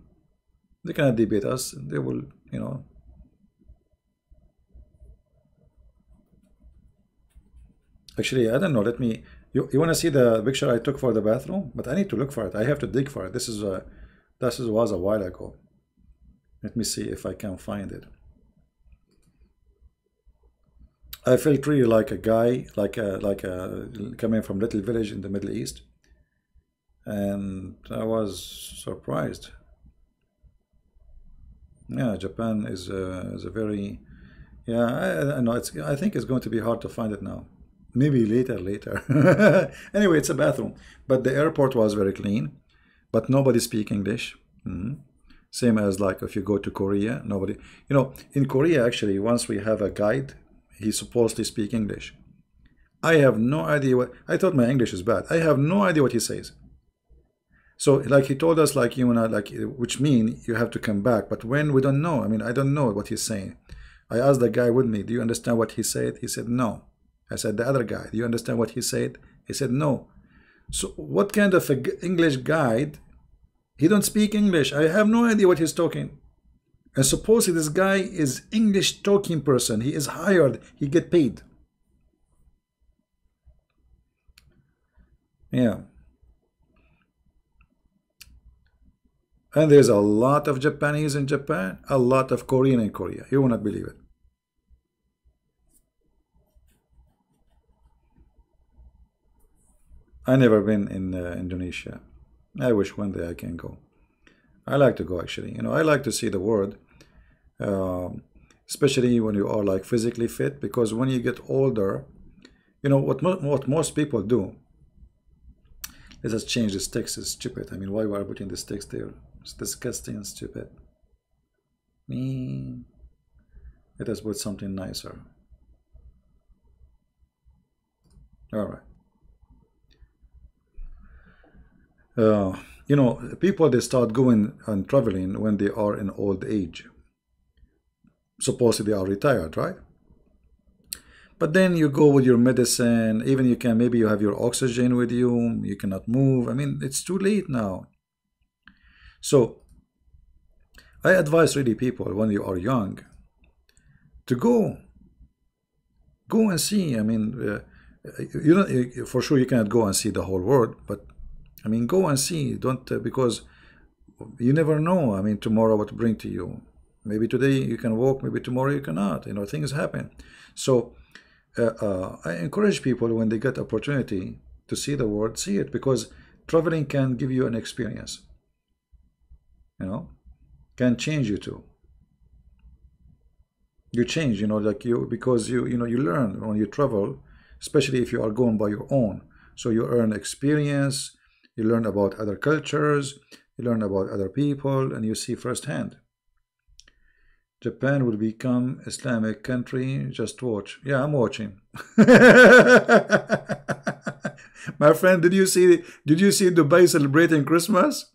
they cannot debate us they will you know actually I don't know let me you, you want to see the picture I took for the bathroom but I need to look for it I have to dig for it this is a this was a while ago let me see if I can find it I felt really like a guy, like a like a coming from little village in the Middle East, and I was surprised. Yeah, Japan is a, is a very yeah. I, I know it's. I think it's going to be hard to find it now. Maybe later, later. anyway, it's a bathroom, but the airport was very clean, but nobody speak English. Mm -hmm. Same as like if you go to Korea, nobody. You know, in Korea actually, once we have a guide he supposedly speak English. I have no idea what I thought my English is bad. I have no idea what he says. So like he told us like you and I like which mean you have to come back. But when we don't know, I mean I don't know what he's saying. I asked the guy with me, do you understand what he said? He said no. I said the other guy, do you understand what he said? He said no. So what kind of English guide? He don't speak English. I have no idea what he's talking. And supposedly this guy is English talking person. He is hired. He get paid. Yeah. And there's a lot of Japanese in Japan, a lot of Korean in Korea. You will not believe it. I never been in uh, Indonesia. I wish one day I can go. I like to go actually. You know, I like to see the world um, especially when you are like physically fit because when you get older you know what, mo what most people do let's just change the sticks. It's stupid. I mean why are putting the sticks there? It's disgusting and stupid. Me. Let us put something nicer. All right uh, you know people they start going and traveling when they are in old age supposedly they are retired, right? But then you go with your medicine, even you can, maybe you have your oxygen with you, you cannot move. I mean, it's too late now. So I advise really people when you are young to go, go and see. I mean, uh, you know, for sure you cannot go and see the whole world, but I mean, go and see. Don't uh, because you never know. I mean, tomorrow what bring to you. Maybe today you can walk, maybe tomorrow you cannot. You know, things happen. So uh, uh, I encourage people when they get opportunity to see the world, see it because traveling can give you an experience. You know, can change you too. You change, you know, like you because you you know you learn when you travel, especially if you are going by your own. So you earn experience, you learn about other cultures, you learn about other people, and you see firsthand. Japan will become Islamic country. Just watch. Yeah, I'm watching. My friend, did you see did you see Dubai celebrating Christmas?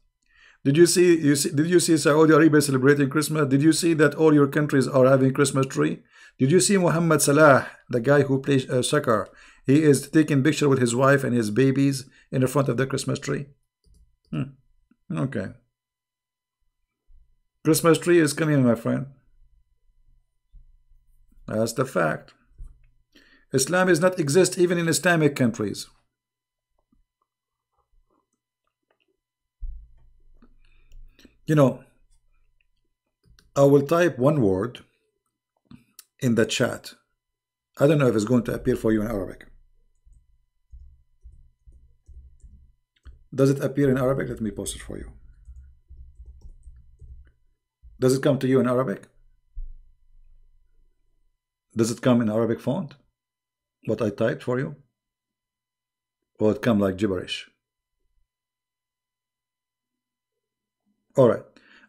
Did you see you see did you see Saudi Arabia celebrating Christmas? Did you see that all your countries are having Christmas tree? Did you see Muhammad Salah, the guy who plays uh, soccer? He is taking picture with his wife and his babies in the front of the Christmas tree. Hmm. Okay. Christmas tree is coming, my friend. That's the fact. Islam does not exist even in Islamic countries. You know, I will type one word in the chat. I don't know if it's going to appear for you in Arabic. Does it appear in Arabic? Let me post it for you. Does it come to you in Arabic? Does it come in Arabic font? What I typed for you? Or it come like gibberish? All right.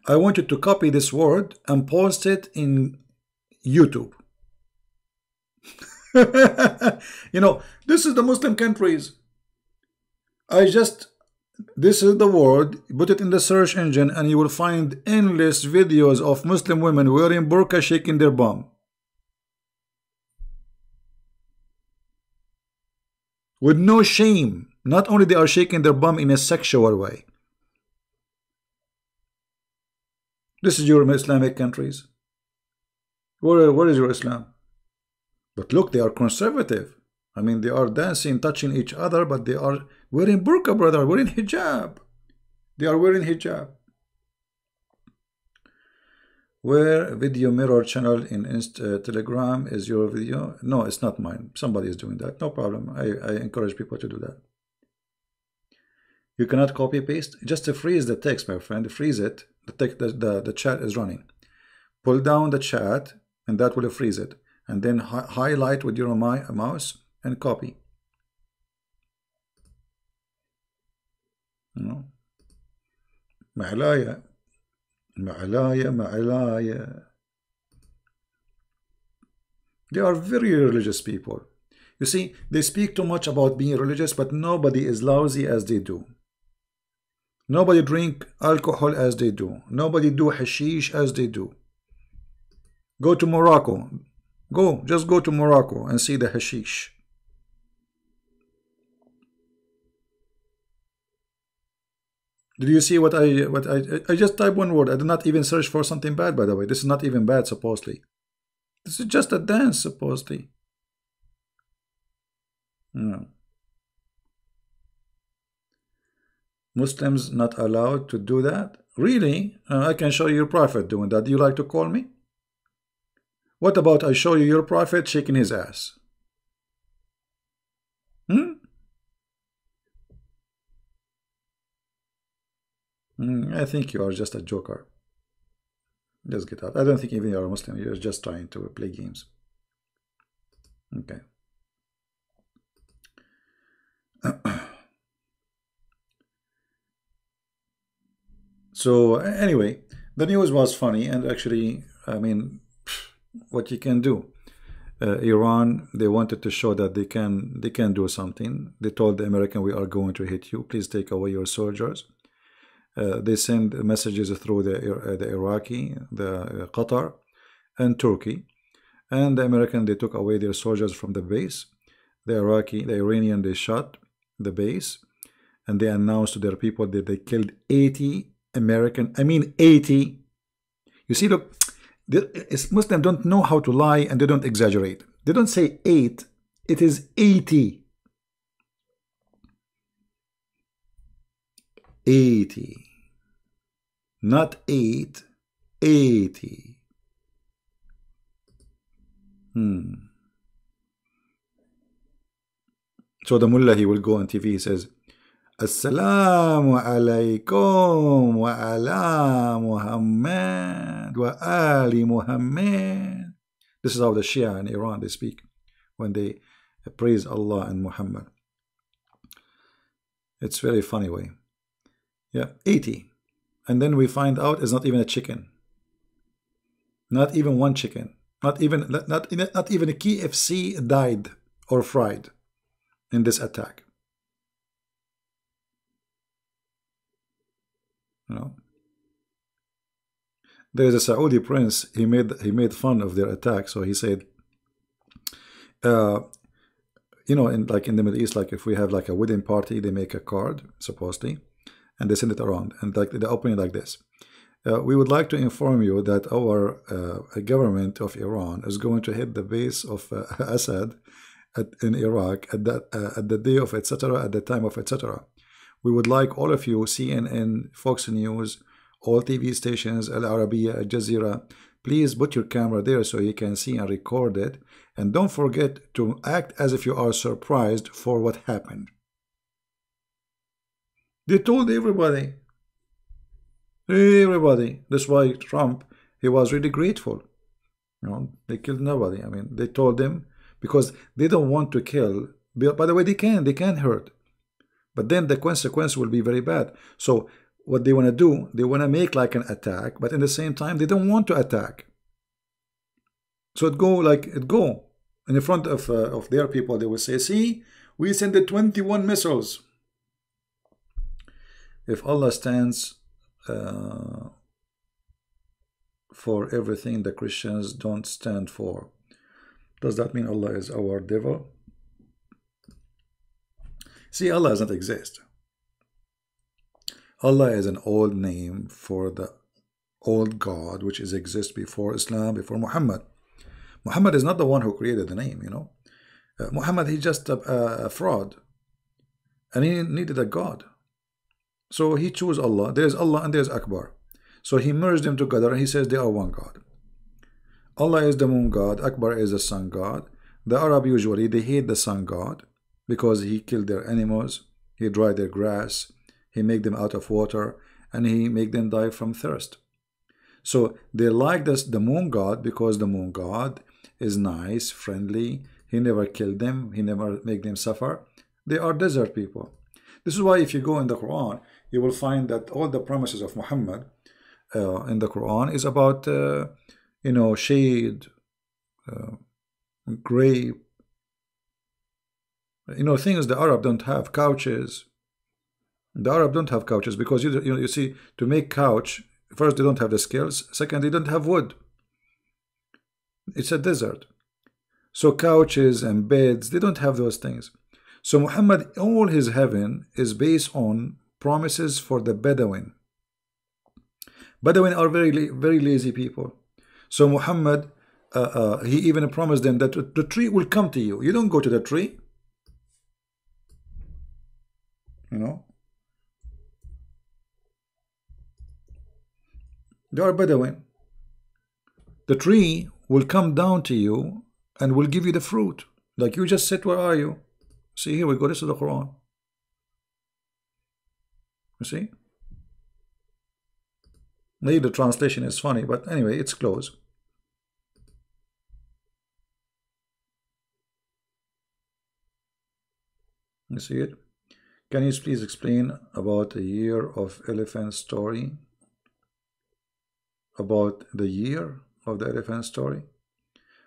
I want you to copy this word and post it in YouTube. you know, this is the Muslim countries. I just, this is the word, put it in the search engine and you will find endless videos of Muslim women wearing burqa shaking their bum. With no shame. Not only they are shaking their bum in a sexual way. This is your Islamic countries. Where, where is your Islam? But look, they are conservative. I mean, they are dancing, touching each other, but they are wearing burqa, brother, wearing hijab. They are wearing hijab. Where video mirror channel in Inst uh, Telegram is your video? No, it's not mine. Somebody is doing that. No problem. I, I encourage people to do that. You cannot copy paste. Just to freeze the text, my friend. Freeze it. The, text, the, the, the chat is running. Pull down the chat and that will freeze it. And then hi highlight with your mouse and copy. معلايا معلايا معلايا They are very religious people. You see, they speak too much about being religious, but nobody is lousy as they do. Nobody drink alcohol as they do. Nobody do hashish as they do. Go to Morocco. Go, just go to Morocco and see the hashish. Did you see what I what I I just type one word? I did not even search for something bad, by the way. This is not even bad, supposedly. This is just a dance, supposedly. No. Muslims not allowed to do that? Really? Uh, I can show you your prophet doing that. Do you like to call me? What about I show you your prophet shaking his ass? Hmm? Mm, I think you are just a joker. Just get out. I don't think even you're a Muslim. You're just trying to play games. Okay. so anyway, the news was funny and actually, I mean, what you can do. Uh, Iran, they wanted to show that they can they can do something. They told the American, we are going to hit you. Please take away your soldiers. Uh, they send messages through the, uh, the Iraqi, the uh, Qatar, and Turkey. And the American, they took away their soldiers from the base. The Iraqi, the Iranian, they shot the base. And they announced to their people that they killed 80 American, I mean 80. You see, look, the Muslims don't know how to lie and they don't exaggerate. They don't say 8, it is 80. 80 not 8 80 hmm. So the mullah he will go on TV he says Assalamu alaikum wa ala Muhammad wa ali Muhammad. This is how the Shia in Iran they speak when they praise Allah and Muhammad. It's very funny way yeah, 80. And then we find out it's not even a chicken. Not even one chicken. Not even not, not even a KFC died or fried in this attack. You know? There is a Saudi prince. He made he made fun of their attack. So he said, uh, you know, in like in the Middle East, like if we have like a wedding party, they make a card supposedly, and they send it around and like the opening like this. Uh, we would like to inform you that our uh, government of Iran is going to hit the base of uh, Assad at, in Iraq at that uh, at the day of etc. at the time of etc. We would like all of you, CNN, Fox News, all TV stations, Al Arabiya, Al Jazeera, please put your camera there so you can see and record it. And don't forget to act as if you are surprised for what happened. They told everybody. Everybody. That's why Trump, he was really grateful. You know, they killed nobody. I mean, they told them because they don't want to kill. By the way, they can, they can hurt. But then the consequence will be very bad. So what they want to do, they want to make like an attack, but in the same time, they don't want to attack. So it go like it go in the front of uh, of their people. They will say, "See, we sent the 21 missiles." If Allah stands uh, for everything the Christians don't stand for, does that mean Allah is our devil? See, Allah doesn't exist. Allah is an old name for the old God which is exist before Islam, before Muhammad. Muhammad is not the one who created the name, you know. Uh, Muhammad, he's just a, a, fraud. And he needed a God. So he chose Allah. There's Allah and there's Akbar. So he merged them together and he says they are one God. Allah is the moon God. Akbar is the sun God. The Arab usually, they hate the sun God because he killed their animals. He dried their grass. He make them out of water. And he make them die from thirst. So they like this, the moon God because the moon God is nice, friendly. He never killed them. He never make them suffer. They are desert people. This is why if you go in the Quran, you will find that all the promises of Muhammad uh, in the Quran is about, uh, you know, shade, uh, grape, you know, things the Arab don't have, couches. The Arab don't have couches because you, you, you see, to make couch, first, they don't have the skills. Second, they don't have wood. It's a desert. So couches and beds, they don't have those things. So Muhammad, all his heaven is based on promises for the Bedouin. Bedouin are very, very lazy people. So Muhammad, uh, uh, he even promised them that the tree will come to you. You don't go to the tree. You know. They are Bedouin. The tree will come down to you and will give you the fruit. Like you just said, where are you? See, here we go. This is the Quran. You see? Maybe the translation is funny, but anyway, it's close. You see it? Can you please explain about the year of elephant story? About the year of the elephant story?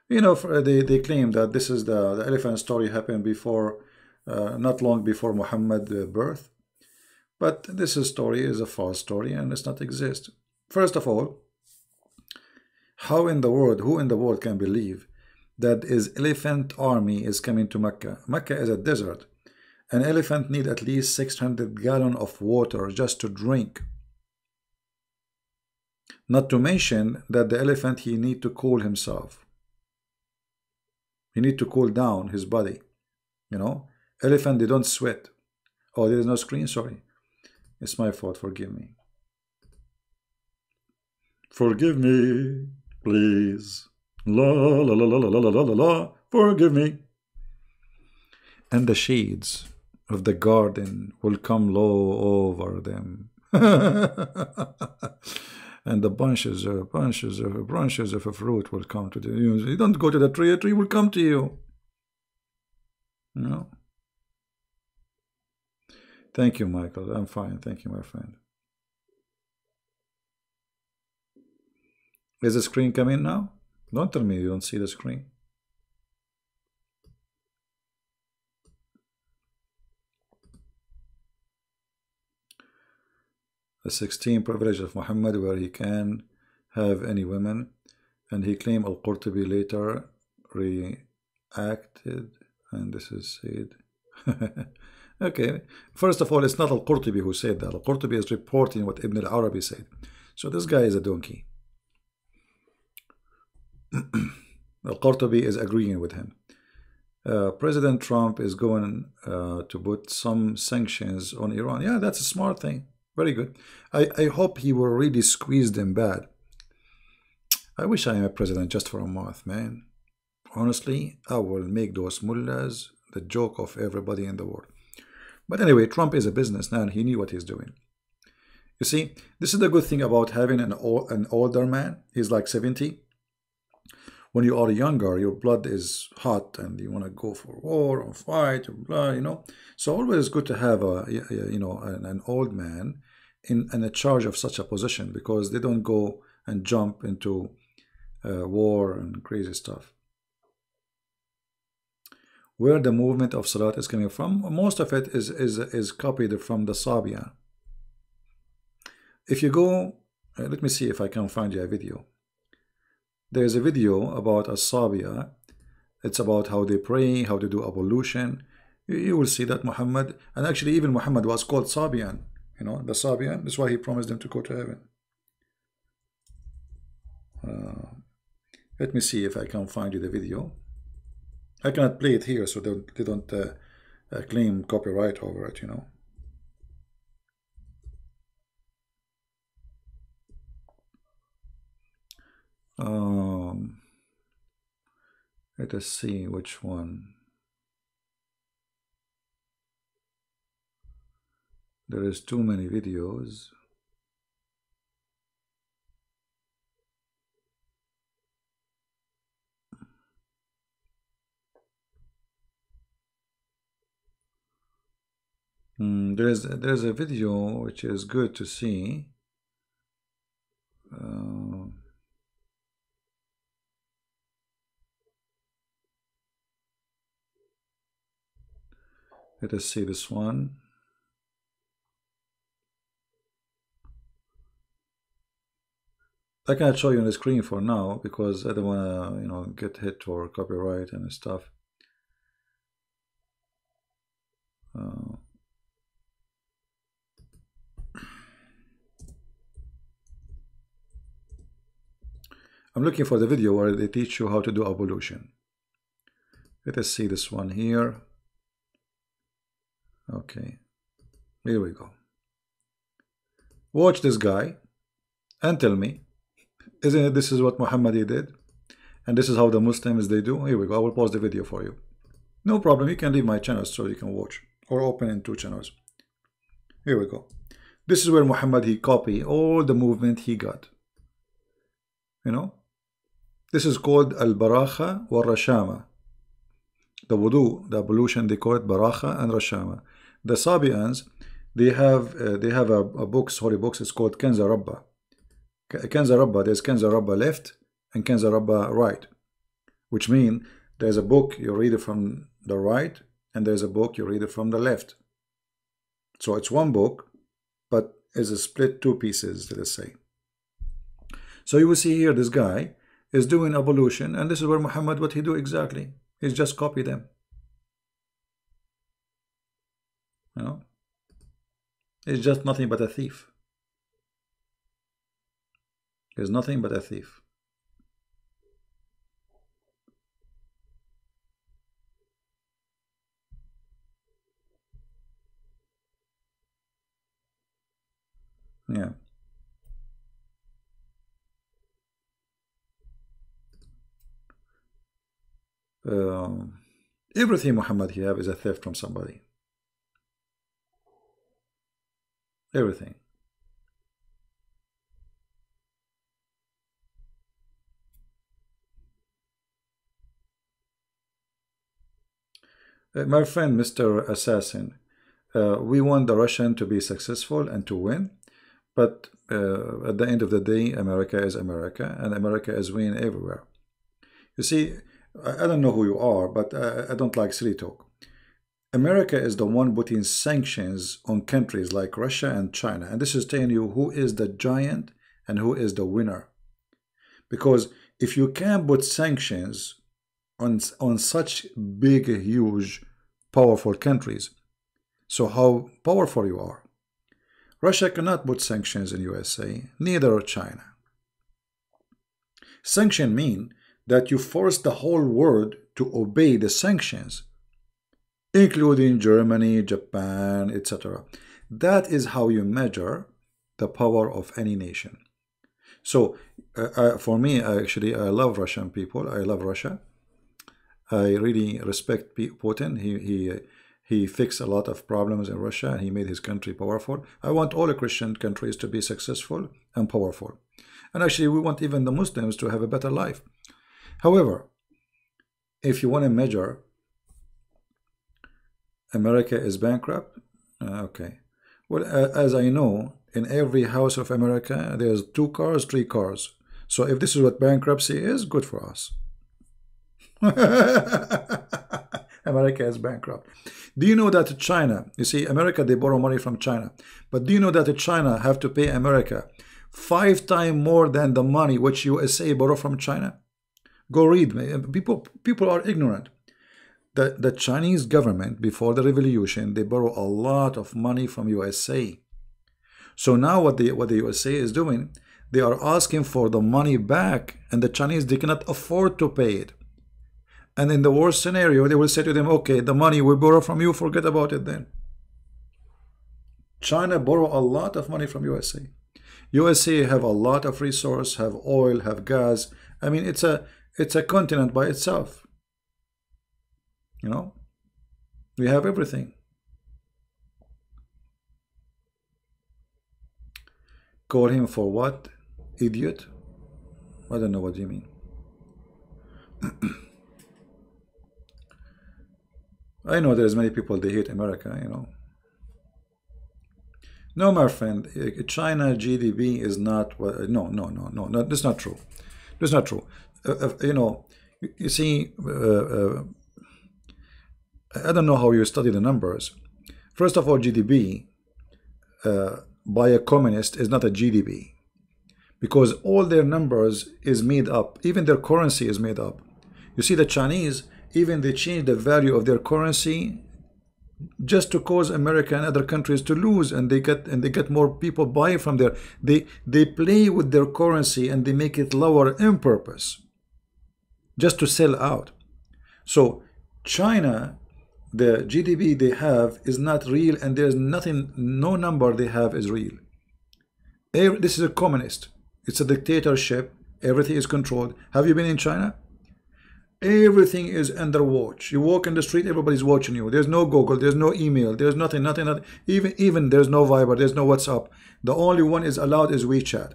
You know, they, they claim that this is the, the elephant story happened before, uh, not long before Muhammad's uh, birth. But this story is a false story and does not exist. First of all, how in the world, who in the world can believe that his elephant army is coming to Mecca? Mecca is a desert. An elephant need at least 600 gallon of water just to drink. Not to mention that the elephant he need to cool himself. He need to cool down his body. You know, elephant they don't sweat. Oh, there is no screen. Sorry, it's my fault. Forgive me. Forgive me, please. La la la la la la la la la. Forgive me. And the shades of the garden will come low over them. and the bunches of bunches of branches of a fruit will come to you, you don't go to the tree a tree will come to you no thank you michael. I'm fine. Thank you my friend. Is the screen coming now? Don't tell me you don't see the screen. The 16 privilege of Muhammad where he can have any women. And he claimed Al-Qurtubi later reacted and this is said okay first of all it's not Al-Qurtubi who said that Al-Qurtubi is reporting what Ibn al-Arabi said so this guy is a donkey Al-Qurtubi is agreeing with him uh, President Trump is going uh, to put some sanctions on Iran yeah that's a smart thing very good. I, I hope he will really squeeze them bad. I wish I am a president just for a month, man. Honestly, I will make those mullahs the joke of everybody in the world. But anyway, Trump is a businessman. He knew what he's doing. You see, this is the good thing about having an, an older man. He's like 70. When you are younger, your blood is hot and you want to go for war or fight, or blah, you know. So always good to have a, you know, an, an old man in, in a charge of such a position because they don't go and jump into uh, war and crazy stuff. Where the movement of Salat is coming from, most of it is, is, is copied from the Sabian. If you go, uh, let me see if I can find you a video. There's a video about As-Sabia. It's about how they pray, how they do ablution. You, you will see that Muhammad, and actually even Muhammad was called Sabian. You know, the Sabian. That's why he promised them to go to heaven. Uh, let me see if I can find you the video. I cannot play it here, so they don't, they don't uh, uh, claim copyright over it, you know. Um, let us see which one. There is too many videos. Mm, there's there's a video which is good to see. Uh, let us see this one. I can't show you on the screen for now because I don't want to, you know, get hit for copyright and stuff. Uh, I'm looking for the video where they teach you how to do ablution. Let us see this one here. Okay, here we go. Watch this guy and tell me isn't it this is what Muhammad did? And this is how the Muslims they do? Here we go. I will pause the video for you. No problem. You can leave my channel so you can watch. Or open in two channels. Here we go. This is where Muhammad he copy all the movement he got. You know? This is called Al-Barakha wa Rashama. The wudu, the ablution, they call it Barakha and Rashama. The Sabians, they have uh, they have a, a books, holy books, it's called Kenza Rabba. Kenza Rabba, there's Kenza Rabba left and Kenza Rabba right, which mean there's a book you read it from the right and there's a book you read it from the left. So it's one book, but a split two pieces, let us say. So you will see here this guy is doing ablution, and this is where Muhammad what he do exactly. He's just copy them. You know? He's just nothing but a thief he's nothing but a thief. Yeah. Um, everything Muhammad he have is a theft from somebody. Everything. Uh, my friend, Mr. Assassin, uh, we want the Russian to be successful and to win, but uh, at the end of the day, America is America, and America is winning everywhere. You see, I, don't know who you are, but I, I don't like silly talk. America is the one putting sanctions on countries like Russia and China, and this is telling you who is the giant and who is the winner. Because if you can put sanctions on, on such big, huge powerful countries. So how powerful you are. Russia cannot put sanctions in USA, neither China. Sanction mean that you force the whole world to obey the sanctions, including Germany, Japan, etc. That is how you measure the power of any nation. So uh, uh, for me, actually, I love Russian people. I love Russia. I really respect Putin. He he he fixed a lot of problems in Russia and he made his country powerful. I want all the Christian countries to be successful and powerful. And actually, we want even the Muslims to have a better life. However, if you want to measure America is bankrupt, uh, okay. Well, uh, as I know, in every house of America, there's two cars, three cars. So if this is what bankruptcy is, good for us. America is bankrupt. Do you know that China, you see, America, they borrow money from China. But do you know that China have to pay America five times more than the money which USA borrow from China? Go read. People, people are ignorant. The, the Chinese government, before the revolution, they borrow a lot of money from USA. So now what the, what the USA is doing, they are asking for the money back and the Chinese, they cannot afford to pay it. And in the worst scenario, they will say to them, okay, the money we borrow from you, forget about it then. China borrow a lot of money from USA. USA have a lot of resource, have oil, have gas. I mean, it's a it's a continent by itself. You know, we have everything. Call him for what? Idiot? I don't know what you mean. I know there's many people they hate America, you know. No, my friend, eh, China GDP is not. No, no, no, no, no. That's not true. That's not true. Uh, uh, you know, you see, uh, uh, I don't know how you study the numbers. First of all, GDP by a communist is not a GDP because all their numbers is made up. Even their currency is made up. You see, the Chinese even they change the value of their currency just to cause America and other countries to lose and they get and they get more people buying from there they they play with their currency and they make it lower in purpose just to sell out so China the GDP they have is not real and there's nothing no number they have is real this is a communist it's a dictatorship everything is controlled have you been in China Everything is under watch. You walk in the street, everybody's watching you. There's no Google, there's no email, there's nothing, nothing, nothing. Even, even there's no Viber, there's no WhatsApp. The only one is allowed is WeChat.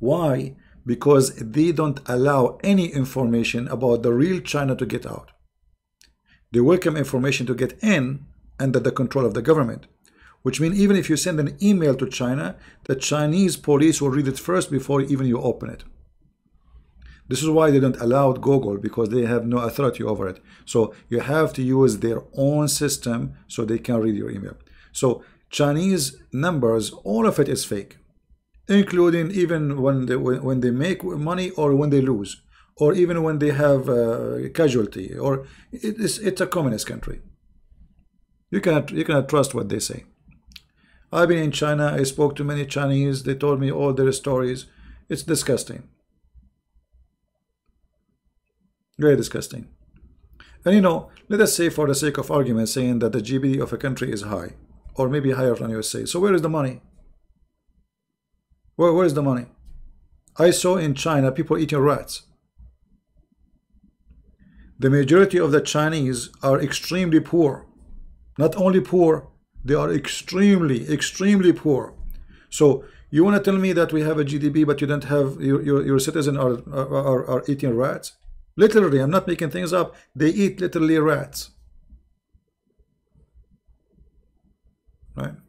Why? Because they don't allow any information about the real China to get out. They welcome information to get in under the control of the government. Which means even if you send an email to China, the Chinese police will read it first before even you open it. This is why they don't allow Google because they have no authority over it. So you have to use their own system so they can read your email. So Chinese numbers, all of it is fake, including even when they when they make money or when they lose, or even when they have uh, casualty, or it's it's a communist country. You cannot you cannot trust what they say. I've been in China. I spoke to many Chinese. They told me all their stories. It's disgusting. Very disgusting. And you know, let us say for the sake of argument saying that the GDP of a country is high or maybe higher than USA. So where is the money? Where, where is the money? I saw in China people eating rats. The majority of the Chinese are extremely poor. Not only poor, they are extremely, extremely poor. So you want to tell me that we have a GDP, but you don't have your your, your citizens are, are are eating rats? Literally, I'm not making things up. They eat literally rats. Right?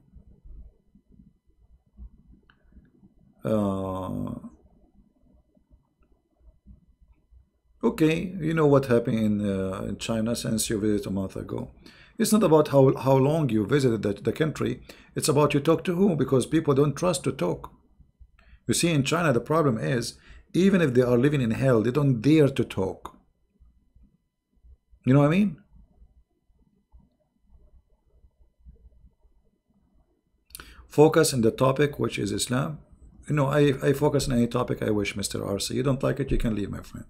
Uh, okay, you know what happened in, uh, in China since you visited a month ago. It's not about how, how long you visited the, the country. It's about you talk to whom because people don't trust to talk. You see, in China, the problem is even if they are living in hell, they don't dare to talk. You know what I mean? Focus on the topic, which is Islam. You know, I, I focus on any topic I wish, Mr. RC. You don't like it, you can leave, my friend.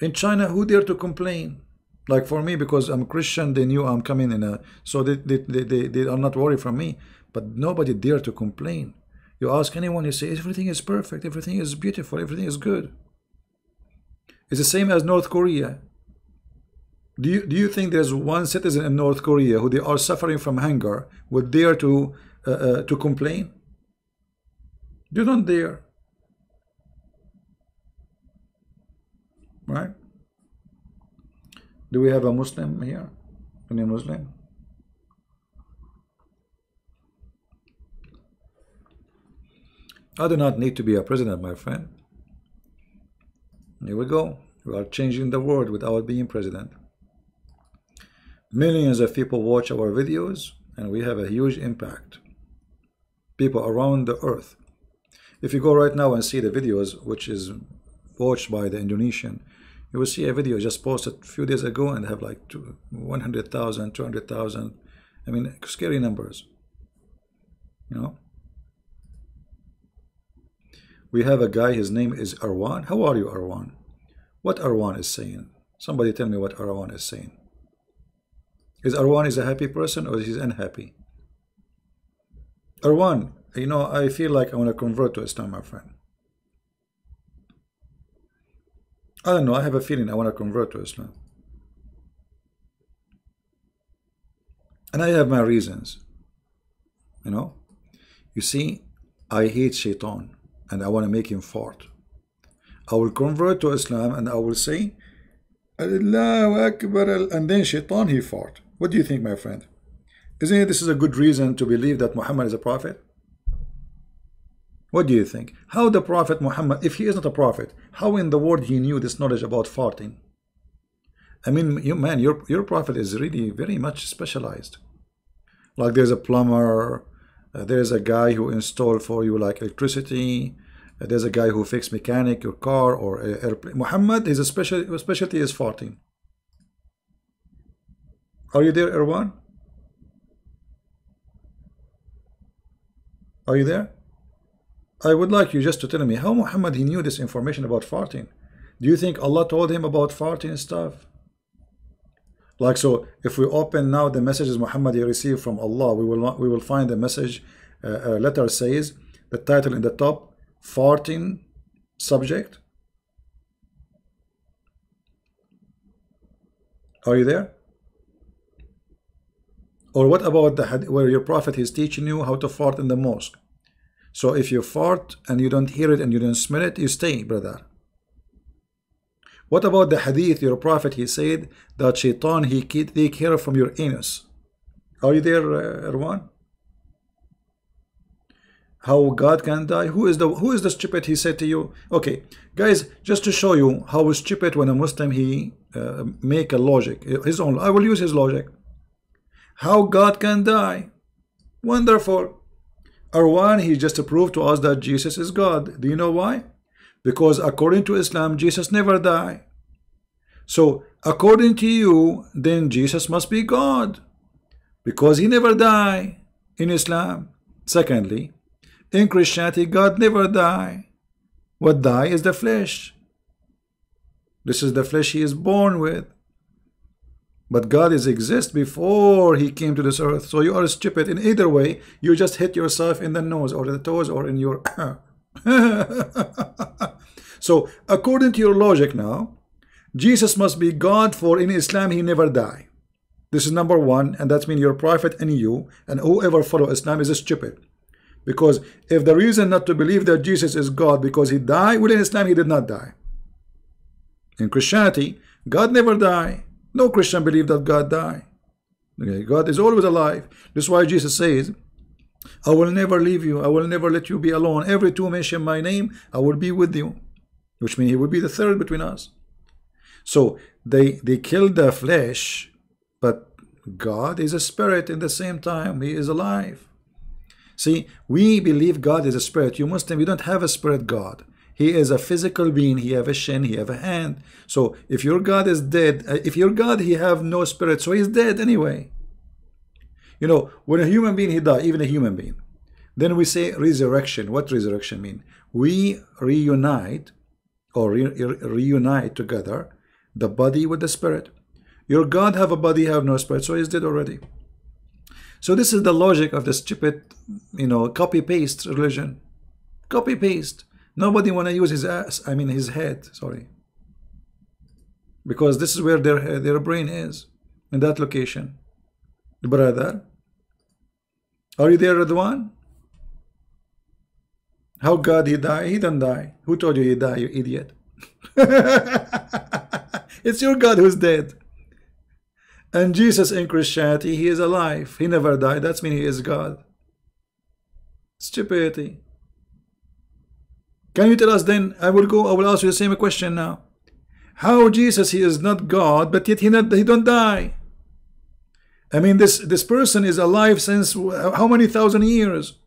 In China, who dare to complain? Like for me, because I'm Christian, they knew I'm coming in a... So they, they, they, they, they are not worried from me. But nobody dare to complain. You ask anyone, you say, everything is perfect, everything is beautiful, everything is good. It's the same as North Korea. Do you, do you think there's one citizen in North Korea who they are suffering from hunger would dare to, uh, uh, to complain? You don't dare. Right? Do we have a Muslim here? Any Muslim? I do not need to be a president, my friend. Here we go. We are changing the world without being president. Millions of people watch our videos and we have a huge impact. People around the earth. If you go right now and see the videos, which is watched by the Indonesian, you will see a video just posted a few days ago and have like 100,000, 200,000. I mean, scary numbers. You know? We have a guy, his name is Arwan. How are you, Arwan? What Arwan is saying? Somebody tell me what Arwan is saying. Is Arwan is a happy person or is he unhappy? Arwan, you know, I feel like I want to convert to Islam, my friend. I don't know, I have a feeling I want to convert to Islam. And I have my reasons. You know? You see, I hate shaitan and I want to make him fart. I will convert to Islam and I will say, Allahu Akbar, and then shaitan he fart. What do you think, my friend? Isn't it this is a good reason to believe that Muhammad is a prophet? What do you think? How the Prophet Muhammad, if he is not a prophet, how in the world he knew this knowledge about farting? I mean, you, man, your, your prophet is really very much specialized. Like there's a plumber, uh, there's a guy who install for you like electricity, uh, there's a guy who fix mechanic your car or airplane. Muhammad, his special, specialty is farting. Are you there, Erwan? Are you there? I would like you just to tell me how Muhammad he knew this information about farting. Do you think Allah told him about farting stuff? Like so, if we open now the messages Muhammad he received from Allah, we will not, we will find the message uh, uh, letter says the title in the top farting subject. Are you there? Or what about the where your prophet is teaching you how to fart in the mosque? So if you fart and you don't hear it and you don't smell it, you stay, brother. What about the hadith, your prophet, he said that shaitan, he take care from your anus. Are you there, uh, Erwan? How God can die? Who is the who is the stupid? He said to you. Okay, guys, just to show you how stupid when a Muslim he uh, make a logic his own. I will use his logic. How God can die? Wonderful. Arwan, he just proved to us that Jesus is God. Do you know why? Because according to Islam, Jesus never died. So, according to you, then Jesus must be God. Because he never died in Islam. Secondly, in Christianity, God never died. What die is the flesh. This is the flesh he is born with. But God is exist before he came to this earth. So you are stupid. In either way, you just hit yourself in the nose or the toes or in your... so according to your logic now, Jesus must be God for in Islam he never die. This is number one and that means your prophet and you and whoever follow Islam is stupid. Because if the reason not to believe that Jesus is God because he died, within Islam he did not die. In Christianity, God never die. No Christian believe that God died. Okay, God is always alive. That's why Jesus says, I will never leave you. I will never let you be alone. Every two mention my name, I will be with you. Which means he will be the third between us. So they they killed the flesh, but God is a spirit in the same time. He is alive. See, we believe God is a spirit. You Muslim, you don't have a spirit God. He is a physical being. He have a shin. He have a hand. So if your God is dead, uh, if your God he have no spirit, so he's dead anyway. You know, when a human being he die, even a human being, then we say resurrection. What resurrection mean? We reunite or re reunite together the body with the spirit. Your God have a body, have no spirit, so he's dead already. So this is the logic of the stupid, you know, copy-paste religion. Copy-paste. Nobody want to use his ass, I mean his head, sorry. Because this is where their, their brain is, in that location. Brother, are you there, Radwan? How God he die? He don't die. Who told you he die, you idiot? it's your God who's dead. And Jesus in Christianity, he is alive. He never died. That's mean he is God. Stupidity. Can you tell us then? I will go, I will ask you the same question now. How Jesus, he is not God, but yet he, not, he don't die. I mean, this, this person is alive since how many thousand years?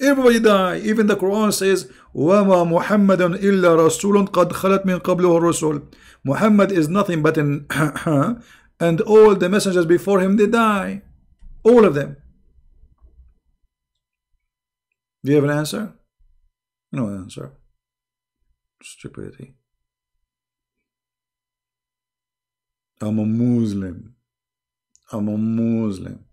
Everybody die. Even the Quran says, وَمَا مُحَمَّدٌ إِلَّا رَسُولٌ قَدْ خَلَتْ مِنْ قَبْلُهُ الرُّسُلُ Muhammad is nothing but an and all the messengers before him, they die. All of them. Do you have an answer? No answer. Stupidity. I'm a Muslim. I'm a Muslim.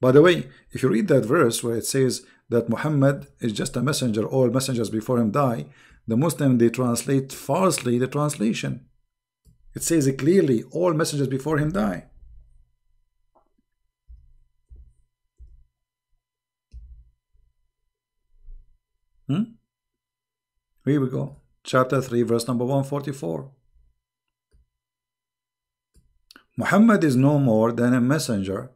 By the way, if you read that verse where it says that Muhammad is just a messenger, all messengers before him die, the Muslim they translate falsely the translation. It says it clearly, all messengers before him die. Hmm? Here we go. Chapter 3, verse number 144. Muhammad is no more than a messenger.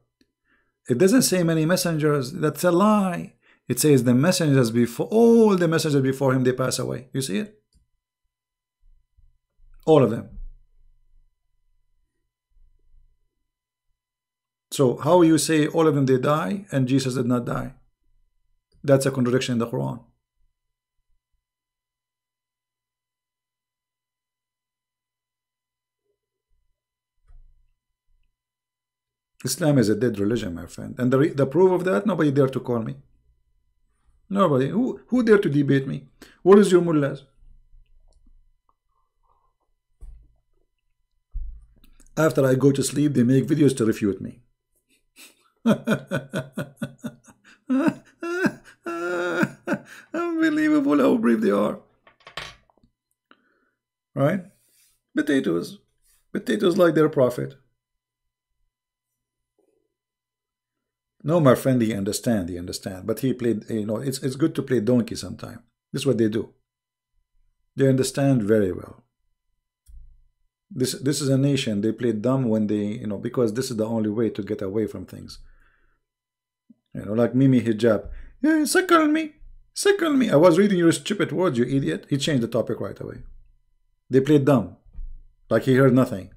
It doesn't say many messengers. That's a lie. It says the messengers before, all the messengers before him, they pass away. You see it? All of them. So how you say all of them they die and Jesus did not die? That's a contradiction in the Quran. Islam is a dead religion, my friend. And the, the proof of that, nobody dare to call me. Nobody. Who, who dare to debate me? What is your mullahs? After I go to sleep, they make videos to refute me. Unbelievable how brave they are. Right? Potatoes. Potatoes like their prophet. No, my friend, he understand, he understand. But he played, you know, it's, it's good to play donkey sometime. This is what they do. They understand very well. This this is a nation, they play dumb when they, you know, because this is the only way to get away from things. You know, like Mimi Hijab. Yeah, suckle me. Suckle me. I was reading your stupid words, you idiot. He changed the topic right away. They played dumb. Like he heard nothing.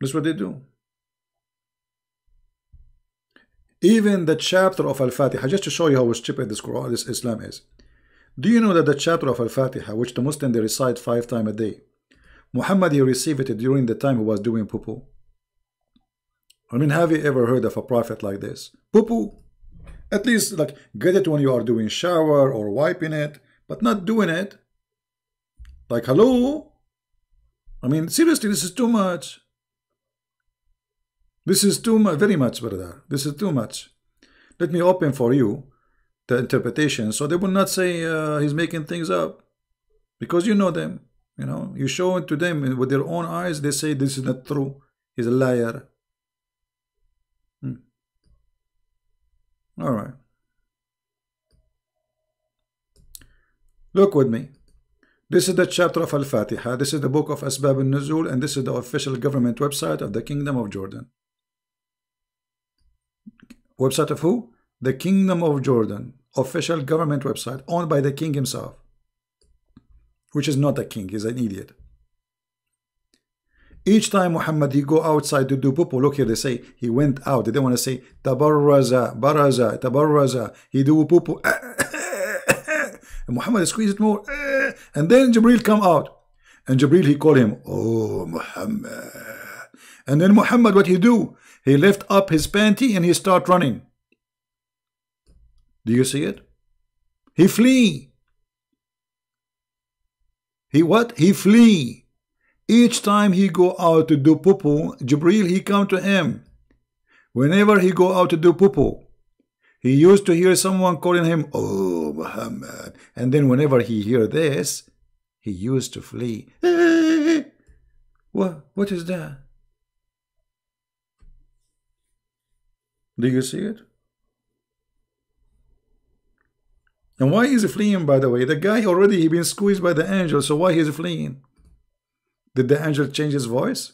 That's what they do. Even the chapter of Al-Fatiha, just to show you how stupid this Quran, this Islam is. Do you know that the chapter of Al-Fatiha, which the Muslim they recite five times a day, Muhammad he received it during the time he was doing poo-poo. I mean, have you ever heard of a prophet like this? Poo-poo. At least like get it when you are doing shower or wiping it, but not doing it. Like hello. I mean, seriously, this is too much. This is too much, very much, brother. This is too much. Let me open for you the interpretation so they will not say uh, he's making things up because you know them. You know, you show it to them with their own eyes, they say this is not true. He's a liar. Hmm. All right. Look with me. This is the chapter of Al-Fatiha. This is the book of Asbab al-Nuzul and this is the official government website of the Kingdom of Jordan. Website of who? The Kingdom of Jordan. Official government website owned by the king himself. Which is not a king, he's an idiot. Each time Muhammad he go outside to do pupu, look here they say he went out. They don't want to say tabarraza, baraza, tabarraza. He do pupu. Eh, eh, eh, and Muhammad squeeze it more. And then Jibril come out. And Jibril he call him, Oh Muhammad. And then Muhammad what he do? He lift up his panty and he start running. Do you see it? He flee. He what? He flee. Each time he go out to do poo Jibril he come to him. Whenever he go out to do poo he used to hear someone calling him, Oh Muhammad. And then whenever he hear this, he used to flee. what? What is that? Do you see it? And why is he fleeing, by the way? The guy already he been squeezed by the angel, so why is he fleeing? Did the angel change his voice?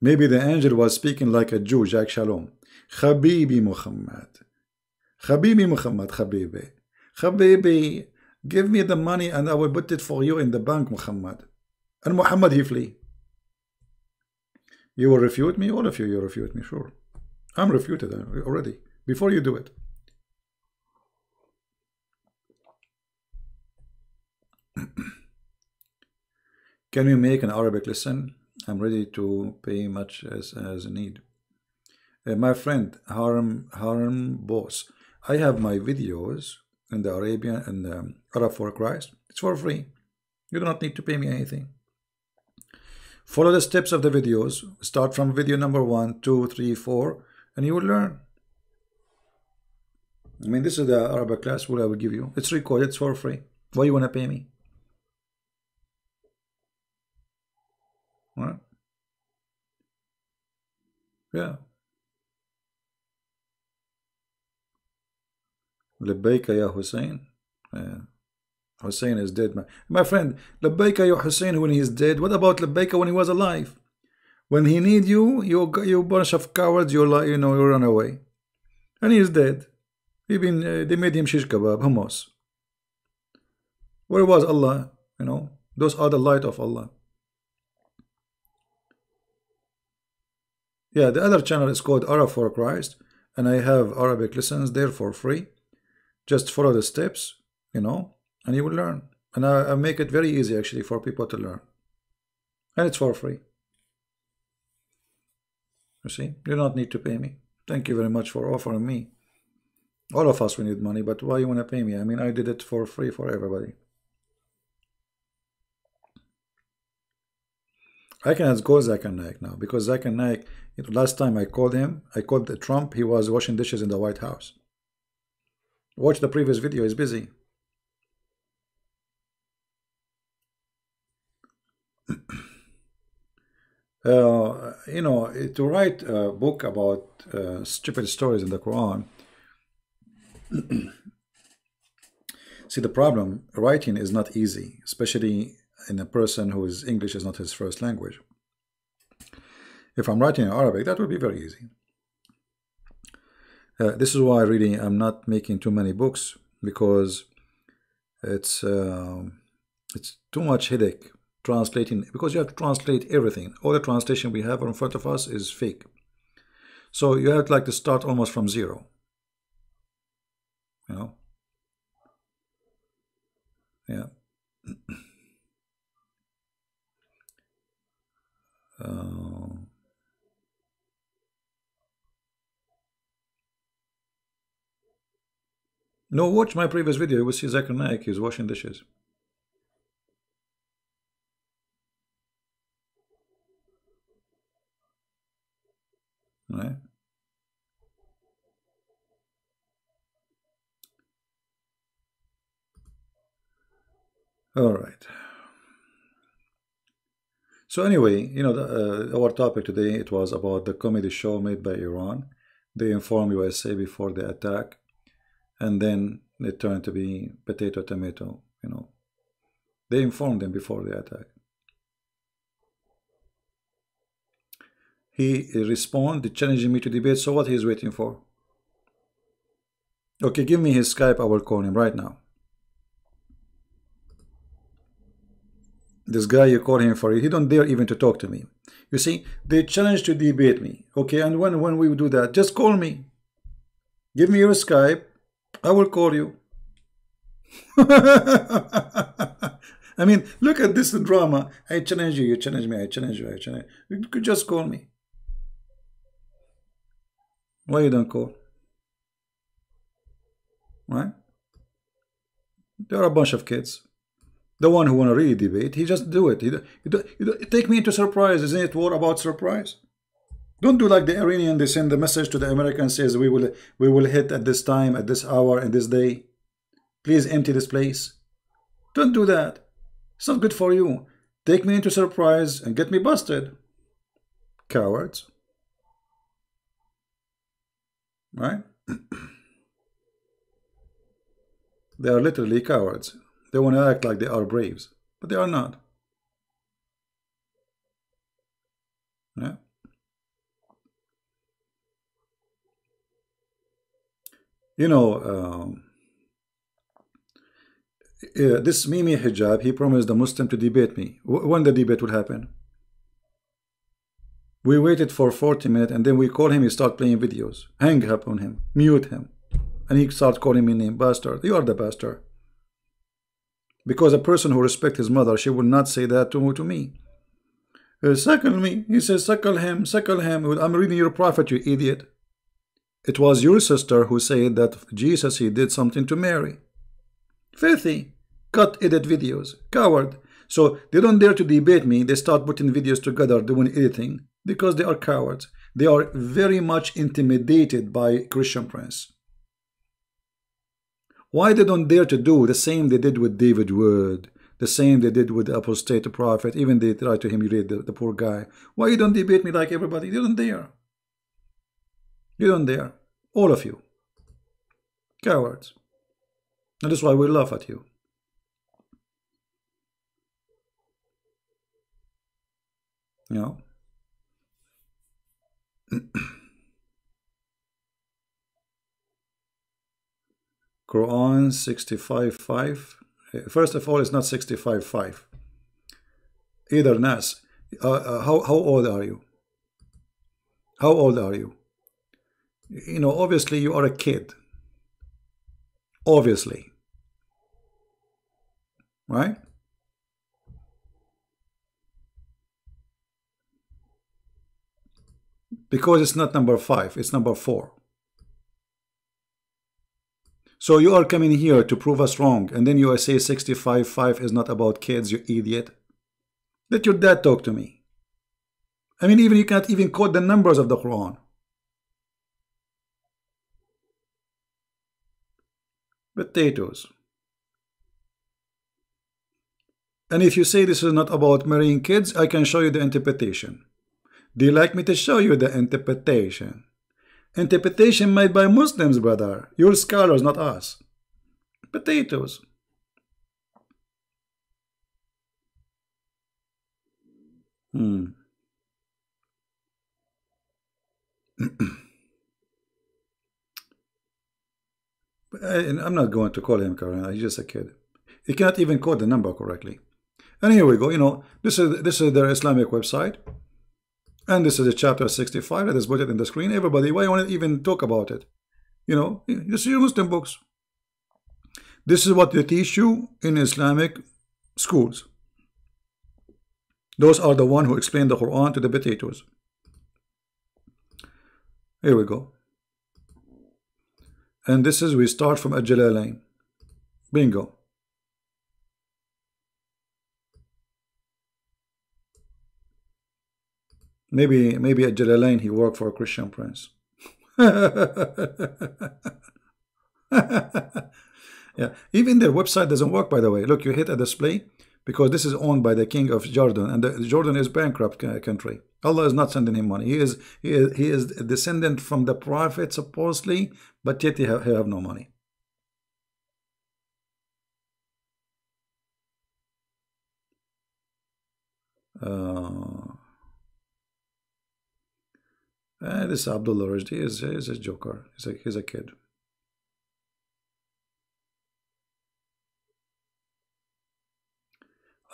Maybe the angel was speaking like a Jew, Jack Shalom. Habibi Muhammad. Habibi Muhammad, Habibi. Habibi, give me the money and I will put it for you in the bank, Muhammad. And Muhammad, he flee. You will refute me? All of you, you refute me, sure. I'm refuted already, before you do it. Can we make an Arabic lesson? I'm ready to pay much as, as a need. Uh, my friend Harm Harm Boss, I have my videos in the Arabian and the Arab for Christ. It's for free. You do not need to pay me anything. Follow the steps of the videos. Start from video number one, two, three, four, and you will learn. I mean, this is the Arabic class what I will give you. It's recorded, it's for free. Why you want to pay me? What? Yeah. لبيك يا Hussein. Yeah. Hussein is dead. My, my friend, Labbaika ya Hussein when he is dead. What about Labbaika when he was alive? When he need you, you you bunch of cowards, you you know you run away, and he is dead. Even uh, they made him shish kebab, hummus. Where was Allah? You know, those are the light of Allah. Yeah, the other channel is called Arab for Christ, and I have Arabic lessons there for free. Just follow the steps, you know, and you will learn. And I, I make it very easy actually for people to learn. And it's for free. You see, you do not need to pay me. Thank you very much for offering me. All of us we need money, but why you want to pay me? I mean, I did it for free for everybody. I can go and Naik now because Zakir Naik, last time I called him, I called Trump, he was washing dishes in the White House. Watch the previous video, he's busy. Uh, you know, to write a book about uh, stupid stories in the Quran, see the problem, writing is not easy, especially in a person whose English is not his first language. If I'm writing in Arabic, that would be very easy. Uh, this is why really I'm not making too many books because it's uh, it's too much headache translating because you have to translate everything. All the translation we have in front of us is fake. So you have to like to start almost from zero. You know? Yeah. uh, No, watch my previous video. You will see Zakir Naik. He's washing dishes. Right? All right. So anyway, you know, the, uh, our topic today, it was about the comedy show made by Iran. They informed USA before the attack and then it turned to be potato tomato you know they informed them before the attack he responded challenging me to debate so what he's waiting for okay give me his skype i will call him right now this guy you call him for he don't dare even to talk to me you see they challenge to debate me okay and when when we do that just call me give me your skype I will call you. I mean, look at this drama. I challenge you, you challenge me, I challenge you, I challenge you. You could just call me. Why you don't call? Right? There are a bunch of kids. The one who want to really debate, he just do it. He, he, he, take me into surprise. Isn't it war about surprise? Don't do like the Iranian, they send the message to the Americans says we will we will hit at this time, at this hour, and this day. Please empty this place. Don't do that. It's not good for you. Take me into surprise and get me busted. Cowards. Right? they are literally cowards. They want to act like they are braves, but they are not. Yeah. you know, um, uh, this Mimi hijab, he promised the Muslim to debate me. When the debate will happen? We waited for 40 minutes and then we call him, he start playing videos. Hang up on him, mute him. And he start calling me name, bastard. You are the bastard. Because a person who respect his mother, she will not say that to, to me. Uh, suckle me. He says, suckle him, suckle him. I'm reading your prophet, you idiot. It was your sister who said that Jesus, he did something to Mary. Filthy. Cut edit videos. Coward. So they don't dare to debate me. They start putting videos together, doing editing because they are cowards. They are very much intimidated by Christian Prince. Why they don't dare to do the same they did with David Wood, the same they did with the apostate prophet, even they try to humiliate the, the poor guy. Why you don't debate me like everybody? You don't dare. You don't dare. All of you. Cowards. And that's why we laugh at you. You know? Quran 65.5. First of all, it's not 65.5. Either Nas. Uh, uh, how, how old are you? How old are you? You know, obviously you are a kid. Obviously. Right? Because it's not number five, it's number four. So you are coming here to prove us wrong, and then you say 65.5 is not about kids, you idiot. Let your dad talk to me. I mean, even you can't even quote the numbers of the Quran. Potatoes. And if you say this is not about marrying kids, I can show you the interpretation. Do you like me to show you the interpretation? Interpretation made by Muslims, brother. Your scholars, not us. Potatoes. Hmm. I'm not going to call him Karen. He's just a kid. He can't even code the number correctly. And here we go. You know, this is this is their Islamic website. And this is a chapter 65 that is put it in the screen. Everybody, why you want to even talk about it? You know, this is your Muslim books. This is what they teach you in Islamic schools. Those are the one who explain the Quran to the potatoes. Here we go. And this is, we start from Al-Jalalain. Bingo. Maybe maybe at Jalalain he worked for a Christian prince. yeah, even their website doesn't work. By the way, look, you hit a display because this is owned by the king of Jordan, and the, Jordan is bankrupt country. Allah is not sending him money. He is he is he is a descendant from the prophet supposedly, but yet he have, he have no money. Uh, uh, this Abdullah Rushdie is, is a joker. He's a, he's a kid.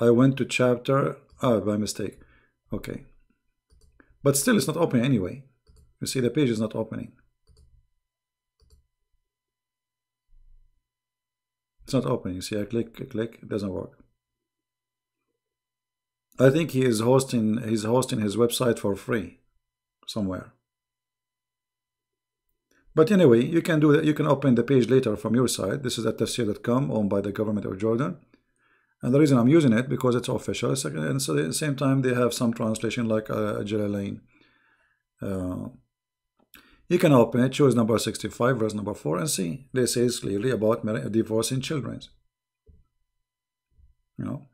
I went to chapter, oh, by mistake. Okay. But still, it's not opening anyway. You see, the page is not opening. It's not opening. See, I click, I click, it doesn't work. I think he is hosting, he's hosting his website for free somewhere. But anyway, you can do that. You can open the page later from your side. This is at tafsir.com owned by the government of Jordan. And the reason I'm using it because it's official. And so at the same time, they have some translation like uh, Jalalain. Uh, you can open it, choose number 65, verse number 4, and see. They say clearly about divorcing children. You know,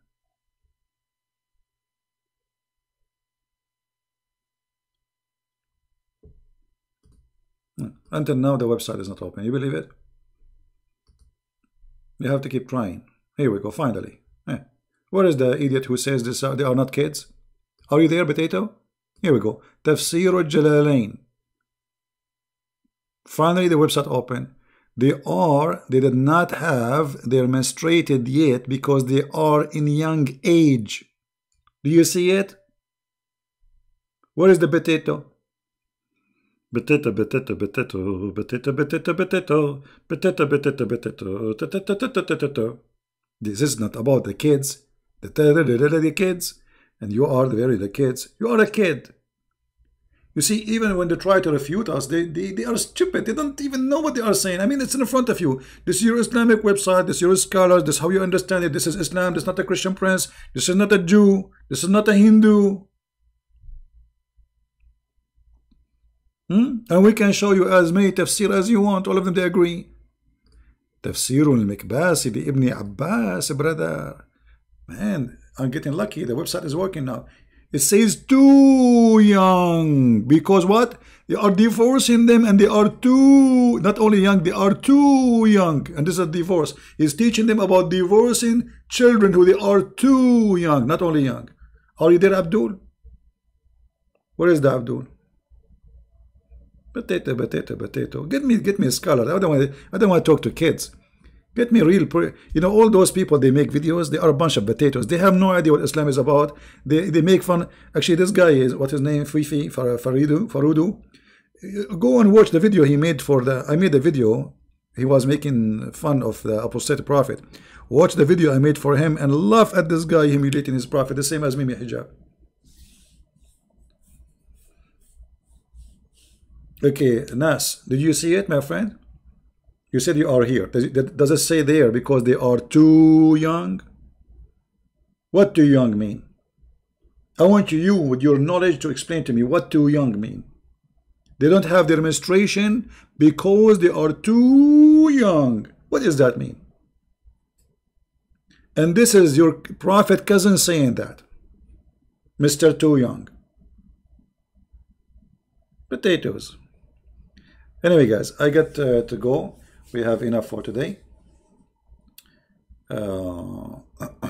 Until now, the website is not open. You believe it? You have to keep trying. Here we go, finally. Eh. Where is the idiot who says this, uh, they are not kids? Are you there, Potato? Here we go. Tafsir al-Jalalain. Finally, the website open. they are they did not have their menstruated yet because they are in young age do you see it where is the potato Beteta, beteta, beteto, beteta, beteta, beteto, beteta, beteta, beteto, This is not about the kids. The, the kids, and you are very the kids. You are a kid. You see, even when they try to refute us, they, they, they are stupid. They don't even know what they are saying. I mean, it's in front of you. This is your Islamic website. This is your scholars. This is how you understand it. This is Islam. This is not a Christian prince. This is not a Jew. This is not a Hindu. Hmm? And we can show you as many tafsir as you want. All of them, they agree. Tafsir al-Mikbasi bi Ibn Abbas, brother. Man, I'm getting lucky. The website is working now. It says too young because what? They are divorcing them and they are too, not only young, they are too young. And this is a divorce. He's teaching them about divorcing children who they are too young, not only young. Are you there, Abdul? Where is the Abdul? Potato, potato, potato. Get me, get me a scholar. I don't want, I don't want to talk to kids. Get me real, you know, all those people, they make videos, they are a bunch of potatoes. They have no idea what Islam is about. They, they make fun. Actually, this guy is, what his name, Fifi, Faridu, Farudu. Uh, go and watch the video he made for the, I made a video. He was making fun of the apostate prophet. Watch the video I made for him and laugh at this guy humiliating his prophet, the same as Mimi Hijab. Okay, Nas, did you see it, my friend? You said you are here. Does it, does it say there because they are too young? What too young mean? I want you, with your knowledge, to explain to me what too young mean. They don't have their menstruation because they are too young. What does that mean? And this is your prophet cousin saying that. Mr. Too Young. Potatoes. Anyway, guys, I got uh, to go we have enough for today. Uh,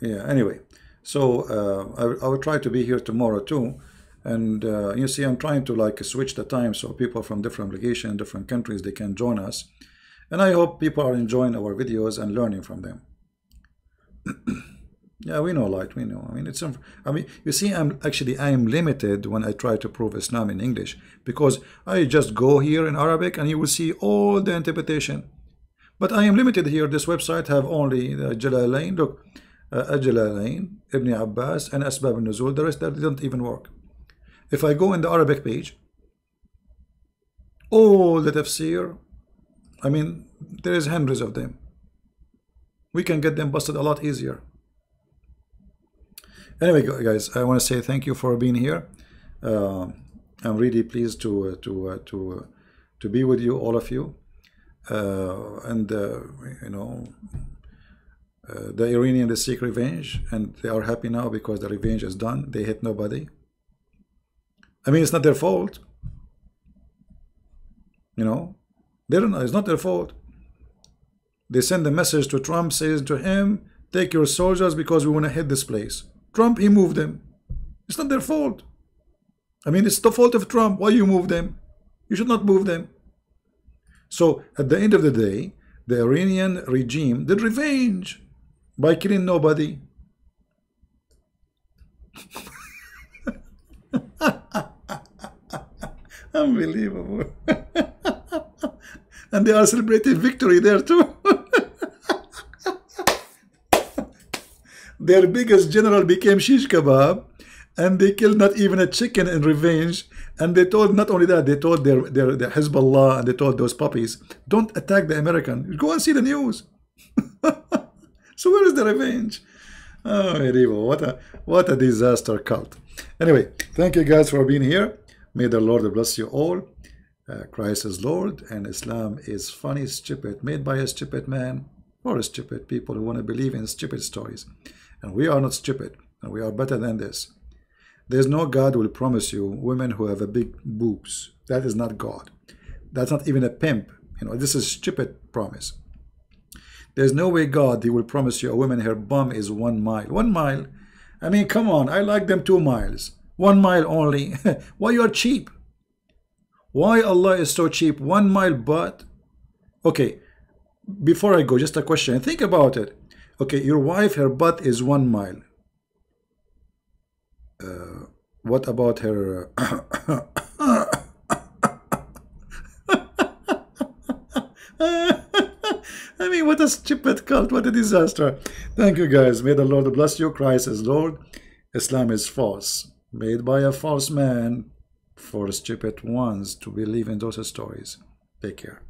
yeah, anyway, so uh, I, I will try to be here tomorrow too. And uh, you see, I'm trying to like switch the time so people from different locations, different countries, they can join us. And I hope people are enjoying our videos and learning from them. Yeah, we know light. We know. I mean, it's. I mean, you see, I'm actually I am limited when I try to prove Islam in English because I just go here in Arabic and you will see all the interpretation. But I am limited here. This website have only the Jalalain. Look, uh, Jalalain, Ibn Abbas, and Asbab al-Nuzul. The rest that don't even work. If I go in the Arabic page, all the tafsir, I mean, there is hundreds of them. We can get them busted a lot easier. Anyway, guys, I want to say thank you for being here. Uh, I'm really pleased to uh, to uh, to uh, to be with you, all of you, and you know. the Iranian they seek revenge and they are happy now because the revenge is done. They hit nobody. I mean, it's not their fault. You know, they don't know. It's not their fault. They send a message to Trump, says to him, take your soldiers because we want to hit this place. Trump, he moved them. It's not their fault. I mean, it's the fault of Trump. Why you move them? You should not move them. So, at the end of the day, the Iranian regime did revenge by killing nobody. Unbelievable. and they are celebrating victory there too. their biggest general became shish kebab and they killed not even a chicken in revenge and they told not only that they told their their, their Hezbollah and they told those puppies don't attack the American. Go and see the news. So where is the revenge? Oh medieval what a what a disaster cult. Anyway thank you guys for being here. May the Lord bless you all. Uh, Christ is Lord and Islam is funny stupid made by a stupid man or stupid people who want to believe in stupid stories and we are not stupid, and we are better than this. There's no God will promise you women who have a big boobs. That is not God. That's not even a pimp. You know, this is stupid promise. There's no way God he will promise you a woman her bum is one mile. One mile. I mean, come on. I like them two miles. One mile only. Why you are cheap? Why Allah is so cheap? One mile but. Okay, before I go, just a question. Think about it. Okay, your wife, her butt is one mile. Uh, what about her? I mean, what a stupid cult. What a disaster. Thank you, guys. May the Lord bless you. Christ is Lord. Islam is false. Made by a false man for stupid ones to believe in those stories. Take care.